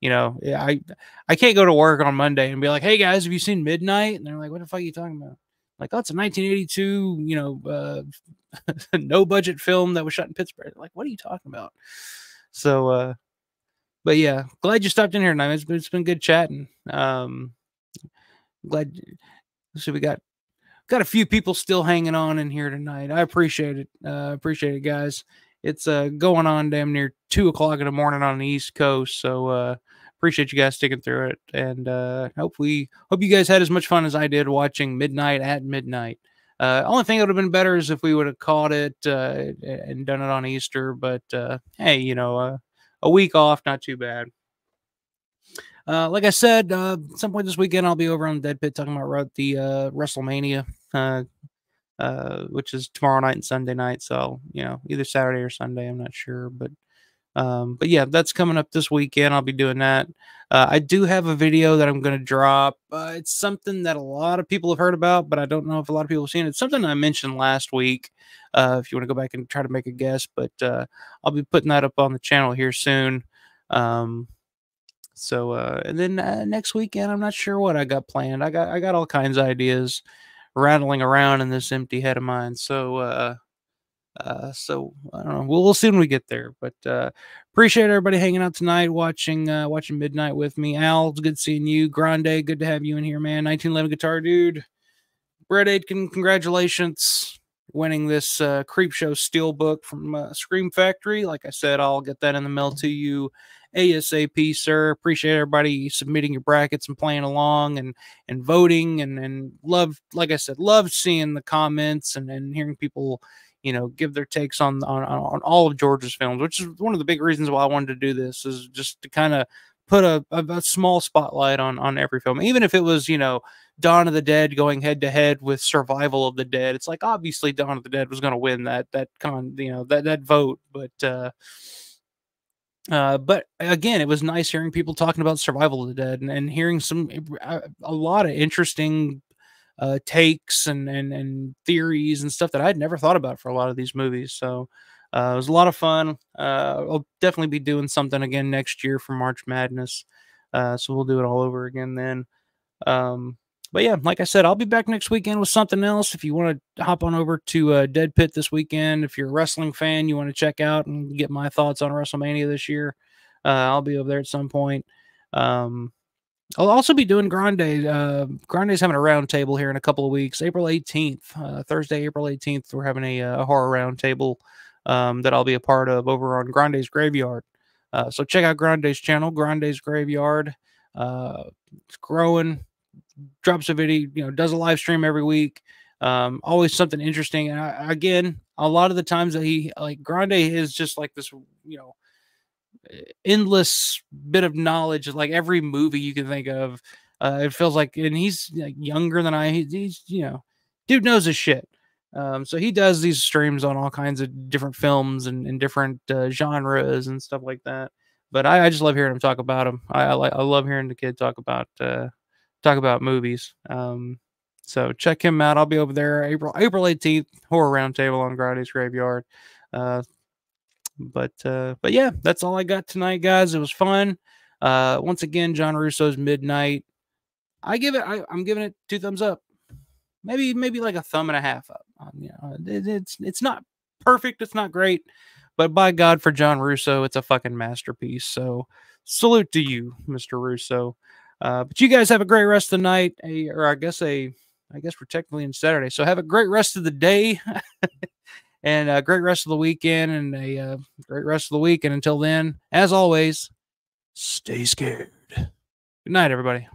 you know I I can't go to work on Monday and be like, hey guys, have you seen Midnight? And they're like, what the fuck are you talking about? Like, oh, it's a 1982, you know, uh, no budget film that was shot in Pittsburgh. Like, what are you talking about? So, uh, but yeah, glad you stopped in here tonight. It's been, it's been good chatting. Um, glad. So we got got a few people still hanging on in here tonight. I appreciate it. Uh, appreciate it, guys. It's uh going on damn near two o'clock in the morning on the East Coast. So uh, appreciate you guys sticking through it, and uh, hope we hope you guys had as much fun as I did watching Midnight at Midnight. Uh, only thing that would have been better is if we would have caught it uh, and done it on Easter. But uh, hey, you know, uh, a week off, not too bad. Uh, like I said, uh, some point this weekend I'll be over on the Dead Pit talking about the uh, WrestleMania, uh, uh, which is tomorrow night and Sunday night. So you know, either Saturday or Sunday, I'm not sure, but um, but yeah, that's coming up this weekend. I'll be doing that. Uh, I do have a video that I'm going to drop. Uh, it's something that a lot of people have heard about, but I don't know if a lot of people have seen it. It's something I mentioned last week. Uh, if you want to go back and try to make a guess, but uh, I'll be putting that up on the channel here soon. Um, so uh, and then uh, next weekend, I'm not sure what I got planned. I got I got all kinds of ideas rattling around in this empty head of mine. So uh, so I don't know. We'll, we'll see when we get there. But uh, appreciate everybody hanging out tonight, watching uh, watching Midnight with me. Al, it's good seeing you. Grande, good to have you in here, man. 1911 guitar dude. Brett Aitken, congratulations winning this uh, Creepshow Steelbook from uh, Scream Factory. Like I said, I'll get that in the mail to you ASAP, sir. Appreciate everybody submitting your brackets and playing along and and voting and and love, like I said, love seeing the comments and and hearing people, you know, give their takes on on on all of George's films, which is one of the big reasons why I wanted to do this is just to kind of put a, a, a, small spotlight on on every film, even if it was you know Dawn of the Dead going head to head with Survival of the Dead. It's like obviously Dawn of the Dead was going to win that that con you know that that vote, but uh, uh, but again, it was nice hearing people talking about Survival of the Dead and, and hearing some uh, a lot of interesting uh, takes and, and and theories and stuff that I'd never thought about for a lot of these movies. So uh, it was a lot of fun. Uh, I'll definitely be doing something again next year for March Madness. Uh, so we'll do it all over again then. Um, but yeah, like I said, I'll be back next weekend with something else. If you want to hop on over to uh, Dead Pit this weekend, if you're a wrestling fan, you want to check out and get my thoughts on WrestleMania this year, uh, I'll be over there at some point. Um, I'll also be doing Grande. Uh, Grande's having a roundtable here in a couple of weeks, April 18th, uh, Thursday, April 18th. We're having a, uh, a horror roundtable um, that I'll be a part of over on Grande's Graveyard. Uh, so check out Grande's channel, Grande's Graveyard. Uh, it's growing, drops a video, you know, does a live stream every week. Um, always something interesting. And I, again, a lot of the times that he like Grande is just like this, you know, endless bit of knowledge. Like every movie you can think of, uh, it feels like, and he's like younger than I. He's, you know, dude knows his shit. Um, so he does these streams on all kinds of different films and, and different uh, genres and stuff like that. But I, I, just love hearing him talk about them. I, I, I love hearing the kid talk about uh, talk about movies. Um, so check him out. I'll be over there April April 18th, horror roundtable on Grande's Graveyard. Uh, but uh, but yeah, that's all I got tonight, guys. It was fun. Uh, once again, John Russo's Midnight. I give it. I, I'm giving it two thumbs up maybe maybe like a thumb and a half up. Um, you know, it, it's it's not perfect, it's not great, but by God, for John Russo, it's a fucking masterpiece. So salute to you, Mr. Russo. Uh, but you guys have a great rest of the night, a, or I guess a, I guess we're technically in Saturday. So have a great rest of the day, and a great rest of the weekend, and a uh, great rest of the week. And until then, as always, stay scared. Good night, everybody.